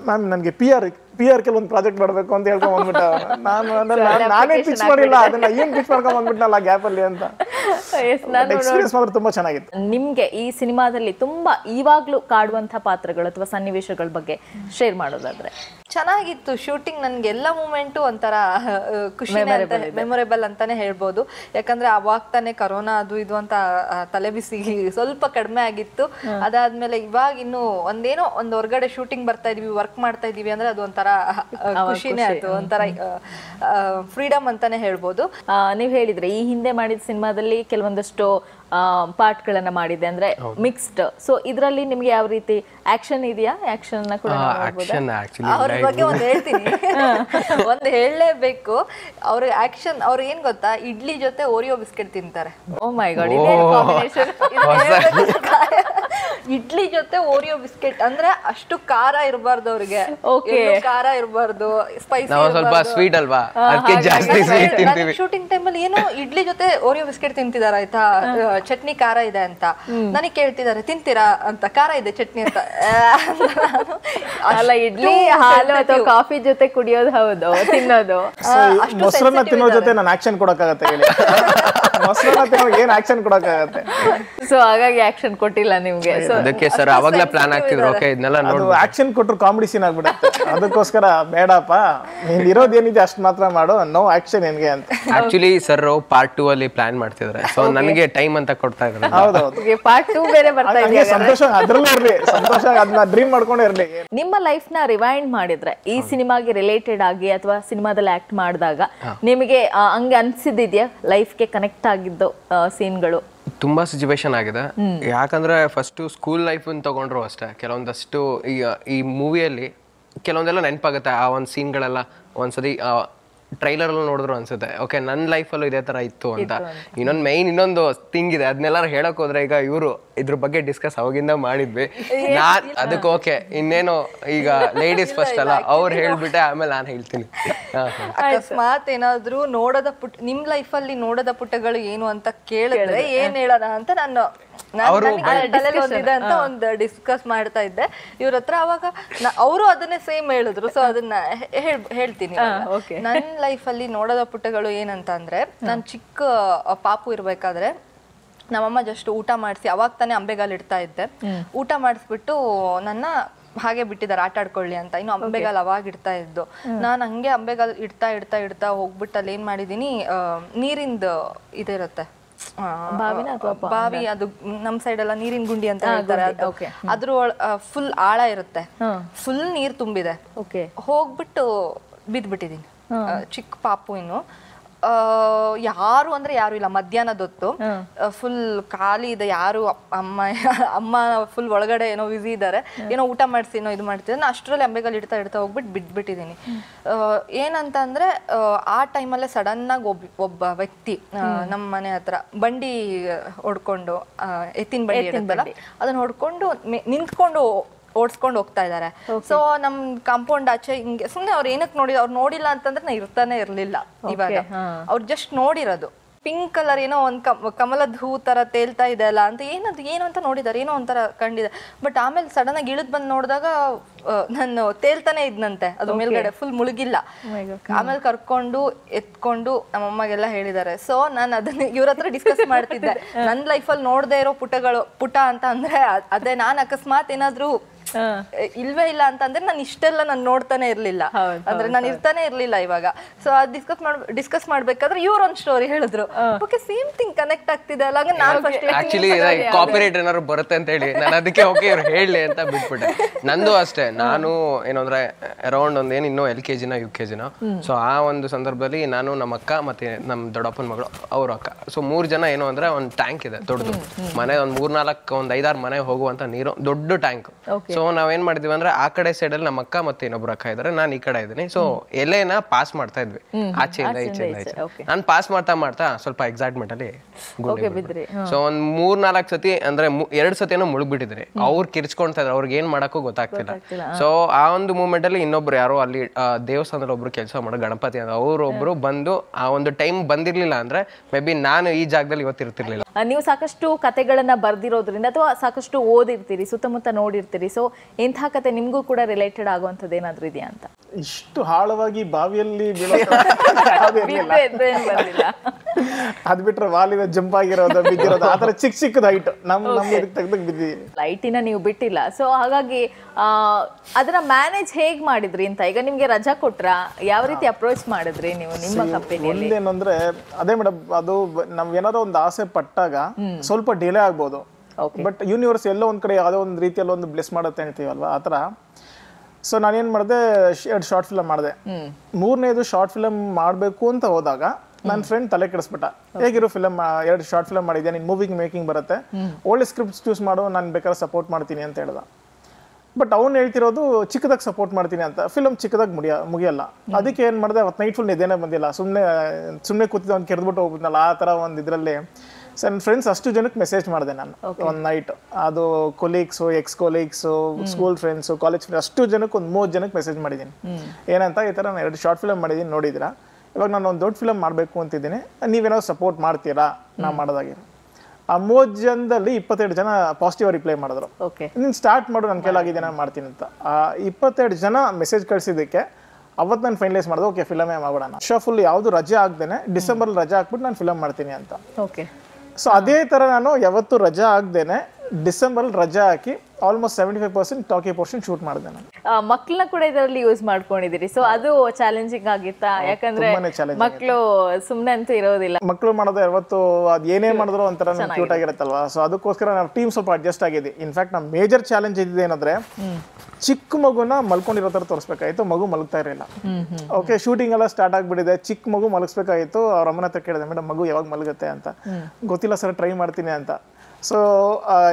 ಮ್ಯಾಮ್ ನನಗೆ ಪಿ ಆರ್ ಪಿ ಆರ್ ಕೆಲವೊಂದು ಪ್ರಾಜೆಕ್ಟ್ ಮಾಡಬೇಕು ಅಂತ ಹೇಳ್ಕೊಂಡ್ ಬಂದ್ಬಿಟ್ಟ. [LAUGHS] ನಾನು ಅಂದ್ರೆ ನಾನ್- ಪಿಚ್ ಮಾಡಿಲ್ಲ ಅದನ್ನ ಏನ್ ಪಿಚ್ ಮಾಡ್ಕೊಂಡ್ ಬಂದ್ಬಿಟ್ನಲ್ಲ ಗ್ಯಾಪ್ ಅಲ್ಲಿ ಅಂತ. ಎಕ್ಸ್ಪೀರಿಯನ್ಸ್ ಮಾತ್ರ ತುಂಬಾ ಚೆನ್ನಾಗಿತ್ತು ನಿಮ್ಗೆ ಈ ಸಿನಿಮಾದಲ್ಲಿ ತುಂಬಾ ಇವಾಗ್ಲೂ ಕಾಡುವಂತ ಪಾತ್ರಗಳು ಅಥವಾ ಸನ್ನಿವೇಶಗಳ ಬಗ್ಗೆ ಶೇರ್ ಮಾಡೋದಾದ್ರೆ. ಚೆನ್ನಾಗಿತ್ತು ಶೂಟಿಂಗ್ ನನ್ಗೆ ಎಲ್ಲ ಮೂಮೆಂಟು ಒಂಥರ ಖುಷಿ ಮೆಮೊರೇಬಲ್ ಅಂತಾನೆ ಹೇಳ್ಬೋದು. ಯಾಕಂದ್ರೆ ಅವಾಗ ತಾನೇ ಕರೋನಾ ಅದು ಇದು ಅಂತ ತಲೆಬಿಸಿ ತಲೆ ಬಿಸಿ ಸ್ವಲ್ಪ ಕಡಿಮೆ ಆಗಿತ್ತು. ಅದಾದ್ಮೇಲೆ ಇವಾಗ ಇನ್ನು ಒಂದೇನೋ ಒಂದ್ ಹೊರಗಡೆ ಶೂಟಿಂಗ್ ಬರ್ತಾ ಇದೀವಿ ವರ್ಕ್ ಮಾಡ್ತಾ ಇದೀವಿ ಅಂದ್ರೆ ಅದು ಒಂಥರ ಖುಷಿನೇ ಆಯ್ತು ಒಂಥರ ಫ್ರೀಡಮ್ ಅಂತಾನೆ ಹೇಳ್ಬೋದು. ನೀವ್ ಹೇಳಿದ್ರೆ ಈ ಹಿಂದೆ ಮಾಡಿದ ಸಿನಿಮಾದಲ್ಲಿ ಕೆಲವೊಂದಷ್ಟು ಪಾರ್ಟ್ಗಳನ್ನ ಮಾಡಿದೆ ಅಂದ್ರೆ ಮಿಕ್ಸ್ಡ್. ಸೊ ಇದರಲ್ಲಿ ನಿಮ್ಗೆ ಯಾವ ರೀತಿ ಆಕ್ಷನ್ ಇದೆಯಾ? ಆಕ್ಷನ್ ಕೂಡ ಆಕ್ಷನ್ ಆಕ್ಚುಲಿ ಅವ್ರ ಬಗ್ಗೆ ಒಂದ್ ಹೇಳ್ತೀನಿ. [LAUGHS] ಒಂದ್ ಹೇಳಲೇಬೇಕು. ಅವ್ರ ಆಕ್ಷನ್ ಅವ್ರ ಏನ್ ಗೊತ್ತಾ? ಇಡ್ಲಿ ಜೊತೆ ಓರಿಯೋ ಬಿಸ್ಕೆಟ್ ತಿಂತಾರೆ. ಓ ಮೈ ಗಾಡ್. ಇಡ್ಲಿ ಜೊತೆ ಓರಿಯೋ ಬಿಸ್ಕೆಟ್ ಅಂದ್ರೆ ಅಷ್ಟು ಖಾರ ಇರಬಾರ್ದು ಅವ್ರಿಗೆ. ಖಾರ ಇರಬಾರ್ದು ಸ್ಪೈಸಿ ಸ್ವಲ್ಪ ಸ್ವೀಟ್ ಅಲ್ವಾ? ಅದಕ್ಕೆ ಜಾಸ್ತಿ ಸ್ವೀಟ್ ತಿಂತೀವಿ. ಶೂಟಿಂಗ್ ಟೈಮಲ್ಲಿ ಏನೋ ಇಡ್ಲಿ ಜೊತೆ ಓರಿಯೋ ಬಿಸ್ಕೆಟ್ ತಿಂತಿದಾರ ಆಯ್ತಾ? ಚಟ್ನಿ ಖಾರ ಇದೆ ಅಂತ. ನನಗೆ ಕೇಳ್ತಿದ್ದಾರೆ ತಿಂತೀರಾ ಅಂತ ಖಾರ ಇದೆ ಚಟ್ನಿ ಅಂತ. ಅಲ್ಲ ಇಡ್ಲಿ ಹಾಲು ಅಥವಾ ಕಾಫಿ ಜೊತೆ ಕುಡಿಯೋದು ಹೌದು ತಿನ್ನೋದು. ಮೊಸರನ್ನ ತಿನ್ನೋ ಜೊತೆ ನಾನು ಆಕ್ಷನ್ ಕೊಡಕ್ಕಾಗತ್ತೆ [LAUGHS] ಏನ್ ಆಕ್ಷನ್ ಕೊಡಕ್ಕಾಗತ್ತೆ? ಸೊ ಹಾಗಾಗಿ ಆಕ್ಷನ್ ಕೊಟ್ಟಿಲ್ಲ ನಿಮ್ಗೆ. ಸೊ ಅದಕ್ಕೆ ಸರ್ ಅವಾಗ್ಲೇ ಪ್ಲಾನ್ ಹಾಕ್ತಿದ್ರು. ಓಕೆ ಇದನ್ನೆಲ್ಲ ನೋಡು ಆಕ್ಷನ್ ಕೊಟ್ರು ಕಾಮಿಡಿ ಸೀನ್ ಆಗ್ಬಿಡುತ್ತೆ. ಅದಕ್ಕೋಸ್ಕರ ಬೇಡಪ್ಪ. ನೀನ್ ಇರೋದೇನಿದೆ ಅಷ್ಟ್ ಮಾತ್ರ ಮಾಡು. ನೋ ಆಕ್ಷನ್ ಏನ್ಗೆ ಅಂತ. ಆಕ್ಚುಲಿ ಸರ್ ಪಾರ್ಟ್ ಟೂ ಅಲ್ಲಿ ಪ್ಲಾನ್ ಮಾಡ್ತಿದ್ರೆ. ಸೊ ನನಗೆ ಟೈಮ್ ಅಂತ ಕೊಡ್ತಾ ಇದ್ದಾರೆ. ಹೌದೌದು ಪಾರ್ಟ್ ಟೂ ಬೇರೆ ಬರ್ತಾ ಇದೆ ಸಂತೋಷ ಅದ್ರಲ್ಲೇ ಇರ್ಲಿ. ಸಂತೋಷ ಅದನ್ನ ಡ್ರೀಮ್ ಮಾಡ್ಕೊಂಡು ಇರ್ಲಿ. ನಿಮ್ಮ ಲೈಫ್ನ ರಿವೈಂಡ್ ಮಾಡಿದ್ರೆ ಈ ಸಿನಿಮಾಗೆ ರಿಲೇಟೆಡ್ ಆಗಿ ಅಥವಾ ಸಿನಿಮಾದಲ್ಲಿ ಆಕ್ಟ್ ಮಾಡಿದಾಗ ನಿಮಗೆ ಆ, ಹಂಗೆ ಅನ್ಸಿದ್ಯಾ ಲೈಫ್ಗೆ ಕನೆಕ್ಟ್ ಆಗಿದ್ದು ಸೀನ್ಗಳು? ತುಂಬಾ ಸಿಚುವೇಶನ್ ಆಗಿದೆ. ಯಾಕಂದ್ರೆ ಫಸ್ಟ್ ಸ್ಕೂಲ್ ಲೈಫ್ ತಗೊಂಡ್ರು ಅಷ್ಟೇ. ಕೆಲವೊಂದಷ್ಟು ಈ ಈ ಮೂವಿಯಲ್ಲಿ ಕೆಲವೊಂದೆಲ್ಲ ನೆನಪಾಗುತ್ತೆ. ಆ ಒಂದು ಸೀನ್ಗಳೆಲ್ಲ ಒಂದ್ಸತಿ ಟ್ರೈಲರ್ ಅಲ್ಲಿ ನೋಡಿದ್ರು ಅನ್ಸುತ್ತೆ. ಓಕೆ ನನ್ನ ಲೈಫಲ್ಲೂ ಇದೇ ತರ ಇತ್ತು ಅಂತ. ಇನ್ನೊಂದು ಮೈನ್ ಇನ್ನೊಂದು ಥಿಂಗ್ ಇದೆ. ಅದನ್ನೆಲ್ಲ ಹೇಳಕ್ ಹೋದ್ರೆ ಈಗ ಇವರು ಇದ್ರ ಬಗ್ಗೆ ಡಿಸ್ಕಸ್ ಅವಾಗಿಂದ ಮಾಡಿದ್ವಿ. ನಾ ಅದಕ್ಕೆ ಓಕೆ ಇನ್ನೇನು ಈಗ ಲೇಡೀಸ್ ಫಸ್ಟ್ ಅಲ್ಲ. ಅವ್ರು ಹೇಳ್ಬಿಟ್ಟೆ ಆಮೇಲೆ ನಾನು ಹೇಳ್ತೀನಿ. ಅಕಸ್ಮಾತ್ ಏನಾದ್ರೂ ನೋಡದ ಪುಟ್ ನಿಮ್ ಲೈಫ್ ಅಲ್ಲಿ ನೋಡದ ಪುಟಗಳು ಏನು ಅಂತ ಕೇಳಿದ್ರೆ ಏನ್ ಹೇಳೋಣ ಅಂತ ನಾನು ಒಂದು ಡಿಸ್ಕಸ್ ಮಾಡ್ತಾ ಇದ್ದೆ. ಇವ್ರ ಹತ್ರ ಅವಾಗ ಅವರು ಅದನ್ನೇ ಸೇಮ್ ಹೇಳಿದ್ರು. ಸೊ ಅದನ್ನ ಹೇಳ್ತೀನಿ ನನ್ನ ನನ್ ಲೈಫ್ ಅಲ್ಲಿ ನೋಡದ ಪುಟಗಳು ಏನಂತ ಅಂದ್ರೆ ನಾನ್ ಚಿಕ್ಕ ಪಾಪು ಇರ್ಬೇಕಾದ್ರೆ ನಮ್ಮಮ್ಮ ಜಸ್ಟ್ ಊಟ ಮಾಡಿಸಿ ಅವಾಗ ತಾನೇ ಅಂಬೆಗಾಲ್ ಇಡ್ತಾ ಇದ್ದೆ. ಊಟ ಮಾಡಿಸ್ಬಿಟ್ಟು ನನ್ನ ಹಾಗೆ ಬಿಟ್ಟಿದ್ದಾರೆ ಆಟ ಆಡ್ಕೊಳ್ಳಿ ಅಂತ. ಇನ್ನು ಅಂಬೆಗಾಲ್ ಅವಾಗ ಇಡ್ತಾ ಇದ್ದು. ನಾನು ಹಂಗೆ ಅಂಬೆಗಾಲ್ ಇಡ್ತಾ ಇಡ್ತಾ ಇಡ್ತಾ ಹೋಗ್ಬಿಟ್ಟು ಅಲ್ಲಿ ಏನ್ ಮಾಡಿದೀನಿ ಆ, ನೀರಿಂದು ಇದಿರುತ್ತೆ. ಆ, ಬಾವಿ ಅದು ನಮ್ ಸೈಡ್ ಎಲ್ಲ ನೀರಿನ ಗುಂಡಿ ಅಂತ ಹೇಳ್ತಾರೆ. ಅದು. ಅದ್ರ ಫುಲ್ ಆಳ ಇರುತ್ತೆ. ಫುಲ್ ನೀರ್ ತುಂಬಿದೆ. ಹೋಗ್ಬಿಟ್ಟು ಬಿದ್ಬಿಟ್ಟಿದೀನಿ. ಚಿಕ್ಕ ಪಾಪು ಇನ್ನು. ಯಾರು ಅಂದ್ರೆ ಯಾರು ಇಲ್ಲ ಮಧ್ಯಾಹ್ನದ ಹೊತ್ತು ಫುಲ್ ಖಾಲಿ ಇದೆ ಯಾರು ಅಮ್ಮ ಅಮ್ಮ ಫುಲ್ ಒಳಗಡೆ ಏನೋ ಬ್ಯುಸಿ ಇದ್ದಾರೆ ಏನೋ ಊಟ ಮಾಡಿಸಿ ಏನೋ ಇದು ಮಾಡ್ತಿದ್ದೆ ನಾನು ಅಷ್ಟರಲ್ಲಿ ಅಂಬೆಗಾಲ್ ಇಡ್ತಾ ಇಡ್ತಾ ಹೋಗ್ಬಿಟ್ಟು ಬಿಟ್ಬಿಟ್ಟಿದ್ದೀನಿ ಏನಂತಂದ್ರೆ ಏನಂತ ಅಂದ್ರೆ ಆ, ಆ ಟೈಮಲ್ಲೇ ಸಡನ್ ಆಗಿ ಒಬ್ಬ ಒಬ್ಬ ವ್ಯಕ್ತಿ ನಮ್ಮ ಮನೆ ಹತ್ರ ಬಂಡಿ ಹೊಡ್ಕೊಂಡು ಎತ್ತಿನ ಬಂಡಿ ಅದನ್ನ ಹೊಡ್ಕೊಂಡು ನಿಂತ್ಕೊಂಡು ಓಡಿಸ್ಕೊಂಡು ಹೋಗ್ತಾ ಇದ್ದಾರೆ ಸೊ ನಮ್ ಕಾಂಪೌಂಡ್ ಆಚೆ ಹಿಂಗೆ ಸುಮ್ನೆ ಅವ್ರು ಏನಕ್ಕೆ ನೋಡಿ ಅವ್ರು ನೋಡಿಲ್ಲ ಅಂತಂದ್ರೆ ನಾ ಇರ್ತಾನೆ ಇರ್ಲಿಲ್ಲ ಇವಾಗ. ಅವ್ರು ಜಸ್ಟ್ ನೋಡಿರೋದು. ಪಿಂಕ್ ಕಲರ್ ಏನೋ ಒಂದ್ ಕಮ್- ಕಮಲದ ಹೂ ತರ ತೇಲ್ತಾ ಇದೆ ಅಲ್ಲ ಅಂತ ಏನದು ಏನು ಅಂತ ನೋಡಿದಾರೆ ಏನೋ ಒಂಥರ ಕಂಡಿದೆ. ಬಟ್ ಆಮೇಲೆ ಸಡನ್ ಆಗಿ ಇಳಿದ್ ಬಂದು ನೋಡಿದಾಗ ನಾನು ತೇಲ್ತಾನೆ ಇದ್ನಂತೆ. ಅದು ಮೇಲ್ಗಡೆ ಫುಲ್ ಮುಳುಗಿಲ್ಲ. ಆಮೇಲೆ ಕರ್ಕೊಂಡು ಎತ್ಕೊಂಡು ನಮ್ಮಮ್ಮಗೆ ಹೇಳಿದ್ದಾರೆ. ಸೊ ನಾನು ಅದನ್ನ ಇವ್ರ ಹತ್ರ ಡಿಸ್ಕಸ್ ಮಾಡ್ತಿದ್ದೆ. ನನ್ನ ಲೈಫಲ್ಲಿ ನೋಡದೆ ಇರೋ ಪುಟಗಳು ಪುಟ ಅಂತ ಅಂದ್ರೆ ಅದೇ ನಾನು ಅಕಸ್ಮಾತ್ ಏನಾದ್ರೂ ಇಲ್ವೇ ಇಲ್ಲ ಅಂತಂದ್ರೆ ನಾನು ಇಷ್ಟೆಲ್ಲ ನಾನು ನೋಡ್ತಾನೆ ಇರ್ಲಿಲ್ಲ. ಅಂದ್ರೆ ನಾನು ಇರ್ತಾನೆ ಇರ್ಲಿಲ್ಲ ಇವಾಗ. ಸೊ ಅದ್ ಡಿಸ್ಕಸ್ ಮಾಡ್ ಡಿಸ್ಕಸ್ ಮಾಡ್ಬೇಕಾದ್ರೆ ಇವ್ರ ಒಂದ್ ಸ್ಟೋರಿ ಹೇಳಿದ್ರು. ಓಕೆ ಸೇಮ್ ಥಿಂಗ್ ಕನೆಕ್ಟ್ ಆಗ್ತಿದೆ ಅಲ್ಲ ಹಂಗ ನಾನು ಫಸ್ಟ್ ಆಕ್ಚುಲಿ ಕಾಪಿರೇಟ್ ಏನಾದ್ರು ಬರುತ್ತೆ ಅಂತ ಹೇಳಿ. ನಾನು ಅದಕ್ಕೆ ಓಕೆ ಇವ್ರು ಹೇಳಲಿ ಅಂತ ಬಿಟ್ಬಿಟ್ಟೆ. ನಂದು ಅಷ್ಟೇ. ನಾನು ಏನಂದ್ರೆ ಅರೌಂಡ್ ಒಂದ್ ಏನು ಇನ್ನೂ ಎಲ್ ಕೆ ಜಿನ ಯು ಕೆ ಜಿನ ಸೊ ಆ ಒಂದು ಸಂದರ್ಭದಲ್ಲಿ ನಾನು ನಮ್ಮ ಅಕ್ಕ ಮತ್ತೆ ನಮ್ಮ ದೊಡ್ಡಪ್ಪನ ಮಗಳು ಅವ್ರ ಅಕ್ಕ. ಸೊ ಮೂರ್ ಜನ ಏನು ಅಂದ್ರೆ ಒಂದ್ ಟ್ಯಾಂಕ್ ಇದೆ ದೊಡ್ಡದು. ಮನೆ ಒಂದ್ ಮೂರ್ನಾಲ್ಕು ಒಂದ್ ಐದಾರು ಮನೆ ಹೋಗುವಂತ ನೀರು ದೊಡ್ಡ ಟ್ಯಾಂಕ್ ಸೊ ನಾವೇನ್ ಮಾಡಿದ್ವಿ ಅಂದ್ರೆ ಆ ಕಡೆ ಸೈಡ್ ಅಲ್ಲಿ ನಮ್ಮ ಅಕ್ಕ ಮತ್ತೆ ಇನ್ನೊಬ್ರು ಅಕ್ಕ ಇದಾರೆ. ನಾನು ಈ ಕಡೆ ಇದ್ದೀನಿ. ಸೊ ಎಲೆನ ಪಾಸ್ ಮಾಡ್ತಾ ಇದ್ವಿ. ಆಚೆಯಿಂದ ಈಚೆಯಿಂದ ಈಚೆ ನಾನು ಪಾಸ್ ಮಾಡ್ತಾ ಮಾಡ್ತಾ ಸ್ವಲ್ಪ ಎಕ್ಸೈಟ್ಮೆಂಟ್ ಅಲ್ಲಿ ಬಿದ್ರಿ. ಸೊ ಒಂದ್ ಮೂರ್ ನಾಲ್ಕು ಸತಿ ಅಂದ್ರೆ ಎರಡ್ ಎರಡ್ ಏನೋ ಮುಳುಗ್ಬಿಟ್ಟಿದ್ರಿ. ಅವ್ರು ಕಿರ್ಚ್ಕೊಂತಾ ಇದ್ರು. ಅವ್ರಿಗೆ ಏನ್ ಮಾಡಕ್ಕೂ ಗೊತ್ತಾಗ್ತಿಲ್ಲ. ಸೊ ಆ ಒಂದು ಮೂಮೆಂಟ್ ಅಲ್ಲಿ ಇನ್ನೊಬ್ರು ಯಾರೋ ಅಲ್ಲಿ ದೇವಸ್ಥಾನದಲ್ಲಿ ಒಬ್ರು ಕೆಲಸ ಮಾಡೋ ಗಣಪತಿ ಅಂತ ಅವ್ರೊಬ್ರು ಬಂದು ಆ ಒಂದು ಟೈಮ್ ಬಂದಿರ್ಲಿಲ್ಲ ಅಂದ್ರೆ ಮೇ ಬಿ ನಾನು ಈ ಜಾಗದಲ್ಲಿ ಇವತ್ತಿರ್ತಿರ್ಲಿಲ್ಲ ಇರ್ತಿರ್ಲಿಲ್ಲ. ನೀವು ಸಾಕಷ್ಟು ಕತೆಗಳನ್ನ ಬರ್ದಿರೋದ್ರಿಂದ ಅಥವಾ ಸಾಕಷ್ಟು ಓದಿರ್ತೀರಿ ಸುತ್ತಮುತ್ತ ನೋಡಿರ್ತೀರಿ. ಸೊ ಇಂಥ ಕತೆ ನಿಮ್ಗೂ ಕೂಡ ರಿಲೇಟೆಡ್ ಆಗುವಂಥದ್ದು ಏನಾದ್ರೂ ಇದೆಯಾ ಅಂತ? ಇಷ್ಟು ಆಳವಾಗಿ ಬಾವಿಯಲ್ಲಿ [LAUGHS] ಅದ್ ಬಿಟ್ರೆ ವಾಲಿದ ಜಂಪ್ ಆಗಿರೋದು ಬಿದ್ದಿರೋದು ಆ ತರ ಚಿಕ್ಕ ಚಿಕ್ಕದ ಹೈಟ್. ನಮ್ ನಮ್ ತೆಗ್ದ ತೆಗ್ದಕ್ ಬಿದ್ದಿದ್ದೀವಿ ಲೈಟಿನ ನೀವು ಬಿಟ್ಟಿಲ್ಲ. ಸೊ ಹಾಗಾಗಿ ಅದನ್ನ ಮ್ಯಾನೇಜ್ ಹೇಗ್ ಮಾಡಿದ್ರಿ ಅಂತ? ಈಗ ನಿಮ್ಗೆ ರಜಾ ಕೊಟ್ರ? ಯಾವ ರೀತಿ ಅಪ್ರೋಚ್ ಮಾಡಿದ್ರಿ ನೀವು ನಿಮ್ಮ ಕಂಪನಿಯಲ್ಲಿ ಒಂದೇನಂದ್ರೆ ಅದೇ ಮೇಡಮ್ ಅದು ನಾವ್ ಏನಾದ್ರು ಒಂದು ಆಸೆ ಪಟ್ಟಾಗ ಸ್ವಲ್ಪ ಡಿಲೇ ಆಗ್ಬೋದು. ಬಟ್ ಯೂನಿವರ್ಸ್ ಎಲ್ಲೋ ಒಂದ್ ಕಡೆ ಯಾವುದೋ ಒಂದು ರೀತಿಯಲ್ಲಿ ಒಂದು ಬ್ಲೆಸ್ ಮಾಡುತ್ತೆ ಅಂತೀವಲ್ವಾ? ಆ ಥರ. ಸೊ ನಾನೇನ್ ಮಾಡಿದೆ ಎರಡು ಶಾರ್ಟ್ ಫಿಲಮ್ ಮಾಡಿದೆ. ಮೂರನೇದು ಶಾರ್ಟ್ ಫಿಲಮ್ ಮಾಡಬೇಕು ಅಂತ ಹೋದಾಗ ನನ್ನ ಫ್ರೆಂಡ್ ತಲೆ ಕೆಡಿಸ್ಬಿಟ್ಟ. ಹೇಗಿರೋ ಫಿಲಮ್ ಎರಡು ಶಾರ್ಟ್ ಫಿಲಮ್ ಮಾಡಿದ್ಯಾ ನಿನ್ ಮೂವಿಗೆ ಮೇಕಿಂಗ್ ಬರುತ್ತೆ. ಒಳ್ಳೆ ಸ್ಕ್ರಿಪ್ಟ್ ಚೂಸ್ ಮಾಡು ನಾನು ಬೇಕಾದ್ರೆ ಸಪೋರ್ಟ್ ಮಾಡ್ತೀನಿ ಅಂತ ಹೇಳ್ದ. ಬಟ್ ಅವ್ನು ಹೇಳ್ತಿರೋದು ಚಿಕ್ಕದಾಗಿ ಸಪೋರ್ಟ್ ಮಾಡ್ತೀನಿ ಅಂತ. ಫಿಲಮ್ ಚಿಕ್ಕದಾಗಿ ಮುಗಿಯ ಮುಗಿಯಲ್ಲ. ಅದಕ್ಕೆ ಏನು ಮಾಡಿದೆ ಅವತ್ತು ನೈಟ್ ಫುಲ್ ನಿದ್ದೆನೇ ಬಂದಿಲ್ಲ. ಸುಮ್ಮನೆ ಸುಮ್ಮನೆ ಕೂತಿದ್ದು ಅವ್ನು ಕೆರೆದ್ಬಿಟ್ಟು ಹೋಗ್ಬಿಟ್ನಲ್ಲ. ಆ ಥರ ಒಂದು ಇದರಲ್ಲಿ ಸೊ ನನ್ನ ಫ್ರೆಂಡ್ಸ್ ಅಷ್ಟು ಜನಕ್ಕೆ ಮೆಸೇಜ್ ಮಾಡಿದೆ ನಾನು. ಒಂದು ನೈಟ್ ಅದು colleagues ex colleagues school friends college friends ಅಷ್ಟು ಜನಕ್ಕೆ ಒಂದು ಮೂವತ್ತು ಜನಕ್ಕೆ ಮೆಸೇಜ್ ಮಾಡಿದ್ದೀನಿ. ಏನಂತ ಈ ಥರ ನಾನು ಎರಡು ಶಾರ್ಟ್ ಫಿಲಮ್ ಮಾಡಿದ್ದೀನಿ ನೋಡಿದ್ದೀರಾ? ಇವಾಗ ನಾನು ಒಂದು ದೊಡ್ಡ ಫಿಲಮ್ ಮಾಡಬೇಕು ಅಂತಿದ್ದೀನಿ. ನೀವೇನಾದ್ರು ಸಪೋರ್ಟ್ ಮಾಡ್ತೀರಾ? ನಾ ಮಾಡೋದಾಗಿ. ಆ ಮೂವತ್ತು ಜನದಲ್ಲಿ ಇಪ್ಪತ್ತೆರಡು ಜನ ಪಾಸಿಟಿವ್ ರಿಪ್ಲೈ ಮಾಡಿದ್ರು. ಓಕೆ ನೀನು ಸ್ಟಾರ್ಟ್ ಮಾಡು ನನ್ನ ಕೈಲಾಗಿದೆ ನಾನು ಮಾಡ್ತೀನಿ ಅಂತ. ಆ ಇಪ್ಪತ್ತೆರಡು ಜನ ಮೆಸೇಜ್ ಕಳಿಸಿದ್ದಕ್ಕೆ ಅವತ್ತು ನಾನು ಫೈನಲೈಸ್ ಮಾಡಿದೆ ಓಕೆ ಫಿಲಮೇ ಮಾಡೋಣ ಶೋ ಫುಲ್ ಯಾವುದು ರಜೆ ಆಗ್ದೇನೆ ಡಿಸೆಂಬರ್ ರಜೆ ಹಾಕ್ಬಿಟ್ಟು ನಾನು ಫಿಲಮ್ ಮಾಡ್ತೀನಿ ಅಂತ. ಓಕೆ ಸೊ ಅದೇ ಥರ ನಾನು ಯಾವತ್ತೂ ರಜಾ ಆಗ್ದೇನೆ ಡಿಸೆಂಬರ್ ರಜಾ ಹಾಕಿ almost seventy five percent talkie portion shoot ಮಾಡಿದೆ ನಾನು. ಮಕ್ಕಳನ್ನ ಕೂಡ ಇದರಲ್ಲಿ ಯೂಸ್ ಮಾಡ್ಕೊಂಡಿದ್ದೀರಿ. ಸೊ ಅದು ಚಾಲೆಂಜಿಂಗ್ ಆಗಿತ್ತಾ? ಯಾಕಂದ್ರೆ ಮಕ್ಕಳು ಸುಮ್ಮನೆ ಅಂತೂ ಇರೋದಿಲ್ಲ. ಮಕ್ಕಳು ಮಾಡೋದು ಯಾವತ್ತು ಅದು ಏನೇ ಮಾಡಿದ್ರು ಒಂಥರ ಕ್ಯೂಟ್ ಆಗಿರುತ್ತಲ್ವ? ಸೊ ಅದಕ್ಕೋಸ್ಕರ ನಾವು ಟೀಮ್ ಸ್ವಲ್ಪ ಅಡ್ಜಸ್ಟ್ ಆಗಿದೆ ಇನ್ಫ್ಯಾಕ್ಟ್ ನಮ್ಮ ಮೇಜರ್ ಚಾಲೆಂಜ್ ಇದ್ದಿದ್ದು ಏನಂದ್ರೆ ಚಿಕ್ಕ ಮಗುನ ಮಲ್ಕೊಂಡಿರೋ ಥರ ತೋರಿಸ್ಬೇಕಾಯ್ತು ಮಗು ಮಲಗ್ತಾ ಇರಲಿಲ್ಲ. ಓಕೆ ಶೂಟಿಂಗ್ ಎಲ್ಲ ಸ್ಟಾರ್ಟ್ ಆಗಿಬಿಟ್ಟಿದೆ. ಚಿಕ್ಕ ಮಗು ಮಲಗಿಸ್ಬೇಕಾಗಿತ್ತು. ಅವ್ರ ಅಮ್ಮನ ಹತ್ರ ಕೇಳಿದೆ ಮೇಡಮ್ ಮಗು ಯಾವಾಗ ಮಲಗುತ್ತೆ? ಅಂತ. ಗೊತ್ತಿಲ್ಲ ಸರ್ ಟ್ರೈ ಮಾಡ್ತೀನಿ ಅಂತ. ಸೊ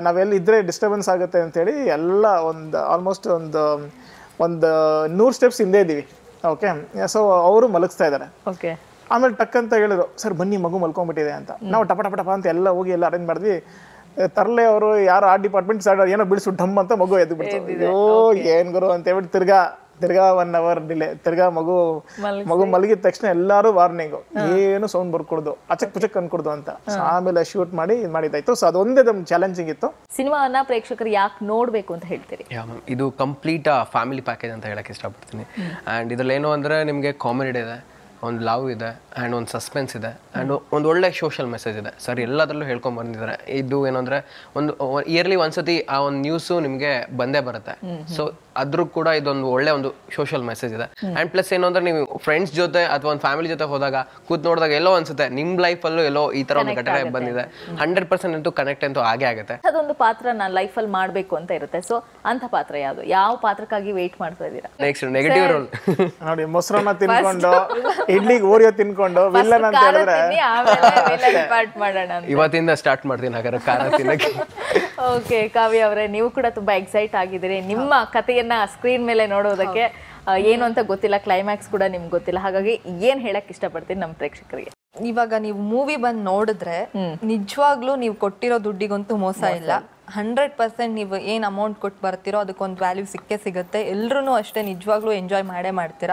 ನಾವೆಲ್ಲಿ ಇದ್ರೆ ಡಿಸ್ಟರ್ಬೆನ್ಸ್ ಆಗುತ್ತೆ ಅಂತೇಳಿ ಎಲ್ಲ ಒಂದು ಆಲ್ಮೋಸ್ಟ್ ಒಂದು ಒಂದು ನೂರು ಸ್ಟೆಪ್ಸ್ ಹಿಂದೆ ಇದ್ದೀವಿ ಓಕೆ ಸೊ ಅವರು ಮಲಗಿಸ್ತಾ ಇದ್ದಾರೆ ಓಕೆ ಆಮೇಲೆ ಟಕ್ ಅಂತ ಹೇಳಿದ್ರು ಸರ್ ಬನ್ನಿ ಮಗು ಮಲ್ಕೊಂಡ್ಬಿಟ್ಟಿದೆ ಅಂತ. ನಾವು ಟಪ ಟಪ ಟಪ ಅಂತ ಎಲ್ಲ ಹೋಗಿ ಎಲ್ಲ ಅರೇಂಜ್ ಮಾಡಿದ್ವಿ. ತರಲೆ ಅವರು ಯಾರು ಆ ಡಿಪಾರ್ಟ್ಮೆಂಟ್ ಸೈಡ್ ಏನೋ ಬಿಡಿಸು ಢಮ್ ಅಂತ ಮಗು ಎದ್ದು ಬಿಡ್ತಾರೆ ಅಯ್ಯೋ ಏನ್ ಗುರು ಅಂತ ಹೇಳ್ಬಿಟ್ಟು ತಿರ್ಗಾ ತಿರ್ಗಾ ಒನ್ ಅವರ್ ಡಿಲೇ ತಿರ್ಗಾ ಮಗು ಮಗು ಮಲಗಿದ ತಕ್ಷಣ ಎಲ್ಲಾರು ವಾರ್ನಿಂಗ್ ಏನು ಸೌಂಡ್ ಬರ್ಕೊಡ್ದು ಅಚಕ್ ಪುಚಕ್ ಅನ್ಕೊಡ್ದು ಅಂತ. ಆಮೇಲೆ ಶೂಟ್ ಮಾಡಿ ಇದು ಮಾಡಿದಾಯ್ತು. ಸೊ ಅದೊಂದೇ ನಮ್ ಚಾಲೆಂಜಿಂಗ್ ಇತ್ತು. ಸಿನಿಮಾವನ್ನ ಪ್ರೇಕ್ಷಕರು ಯಾಕೆ ನೋಡ್ಬೇಕು ಅಂತ ಹೇಳ್ತೀರಿ? ಇದು ಕಂಪ್ಲೀಟ್ ಫ್ಯಾಮಿಲಿ ಪ್ಯಾಕೇಜ್ ಅಂತ ಹೇಳಕ್ಕೆ ಇಷ್ಟಪಡ್ತೀನಿ. ಆ್ಯಂಡ್ ಇದ್ರಲ್ಲಿ ಏನು ಅಂದರೆ ನಿಮಗೆ ಕಾಮಿಡಿ ಇದೆ ಒಂದು ಲವ್ ಇದೆ ಆ್ಯಂಡ್ ಒಂದು ಸಸ್ಪೆನ್ಸ್ ಇದೆ ಆ್ಯಂಡ್ ಒಂದು ಒಳ್ಳೆ ಸೋಷಿಯಲ್ ಮೆಸೇಜ್ ಇದೆ. ಸರ್ ಎಲ್ಲದರಲ್ಲೂ ಹೇಳ್ಕೊಂಡು ಬಂದಿದ್ದಾರೆ. ಇದು ಏನಂದ್ರೆ ಒಂದು ಇಯರ್ಲಿ ಒಂದ್ಸತಿ ಆ ಒಂದು ನ್ಯೂಸು ನಿಮಗೆ ಬಂದೇ ಬರುತ್ತೆ. ಸೊ ಅದ್ರೂ ಕೂಡ ಇದೊಂದು ಒಳ್ಳೆ ಒಂದು ಸೋಷಿಯಲ್ ಮೆಸೇಜ್ ಇದೆ. ಅಂಡ್ ಪ್ಲಸ್ ಏನು ಅಂದ್ರೆ ನೀವು ಫ್ರೆಂಡ್ಸ್ ಜೊತೆ ಅಥವಾ ಒಂದು ಫ್ಯಾಮಿಲಿ ಜೊತೆ ಹೋದಾಗ ಕೂತ್ ನೋಡಿದಾಗ ಎಲ್ಲೋ ಅನ್ಸುತ್ತೆ ನಿಮ್ ಲೈಫ್ ಅಲ್ಲೂ ಎಲ್ಲೋ ಈ ತರ ಒಂದು ಘಟನೆ ಬಂದಿದೆ. ಹಂಡ್ರೆಡ್ ಪರ್ಸೆಂಟ್ ಅಂತೂ ಕನೆಕ್ಟ್ ಅಂತೂ ಆಗೇ ಆಗುತ್ತೆ. ಅದೊಂದು ಪಾತ್ರ ನಾನು ಅಲ್ಲಿ ಮಾಡಬೇಕು ಅಂತ ಇರುತ್ತೆ. ಸೊ ಅಂತ ಪಾತ್ರ ಯಾವುದು? ಯಾವ ಪಾತ್ರಕ್ಕಾಗಿ ವೇಟ್ ಮಾಡ್ತಾ ಇದ್ದೀರಾ? ನೆಕ್ಸ್ಟ್ ನೆಗೆಟಿವ್ ರೋಲ್ ನೋಡಿ ಮೊಸರನ್ನ ತಿನ್ಕೊಂಡು [LAUGHS] ಇಡ್ಲಿಗೆ ಓರಿಯೋ ತಿನ್ಕೊಂಡು ವಿಲ್ಲನ್ ಅಂತ ಹೇಳಿದ್ರೆ. ಪಾರ್ಟ್ [LAUGHS] ಮಾಡೋಣ ಅಂತ. ಇವತ್ತಿಂದ ಸ್ಟಾರ್ಟ್ ಮಾಡ್ತೀನಿ ಹಾಗಾದ್ರೆ ಖಾರ ತಿನ್ನಕ್ಕೆ. [LAUGHS] ಓಕೆ ಕಾವ್ಯ ಅವರೇ ನೀವು ಕೂಡ ತುಂಬಾ ಎಕ್ಸೈಟ್ ಆಗಿದ್ದೀರಿ. ನಿಮ್ಮ ಕಥೆಯನ್ನ ಸ್ಕ್ರೀನ್ ಮೇಲೆ ನೋಡೋದಕ್ಕೆ ಏನು ಅಂತ ಗೊತ್ತಿಲ್ಲ ಕ್ಲೈಮ್ಯಾಕ್ಸ್ ಕೂಡ ನಿಮ್ಗೆ ಗೊತ್ತಿಲ್ಲ. ಹಾಗಾಗಿ ಏನ್ ಹೇಳಕ್ ಇಷ್ಟಪಡ್ತೀನಿ ನಮ್ಮ ಪ್ರೇಕ್ಷಕರಿಗೆ? ಇವಾಗ ನೀವು ಮೂವಿ ಬಂದು ನೋಡಿದ್ರೆ ನಿಜವಾಗ್ಲೂ ನೀವು ಕೊಟ್ಟಿರೋ ದುಡ್ಡಿಗಂತೂ ಮೋಸ ಇಲ್ಲ. ಹಂಡ್ರೆಡ್ ಪರ್ಸೆಂಟ್ ನೀವು ಏನು ಅಮೌಂಟ್ ಕೊಟ್ಟು ಬರ್ತೀರೋ ಅದಕ್ಕೊಂದು ವ್ಯಾಲ್ಯೂ ಸಿಕ್ಕೇ ಸಿಗುತ್ತೆ. ಎಲ್ಲರೂ ಅಷ್ಟೇ ನಿಜವಾಗ್ಲೂ ಎಂಜಾಯ್ ಮಾಡೇ ಮಾಡ್ತೀರ.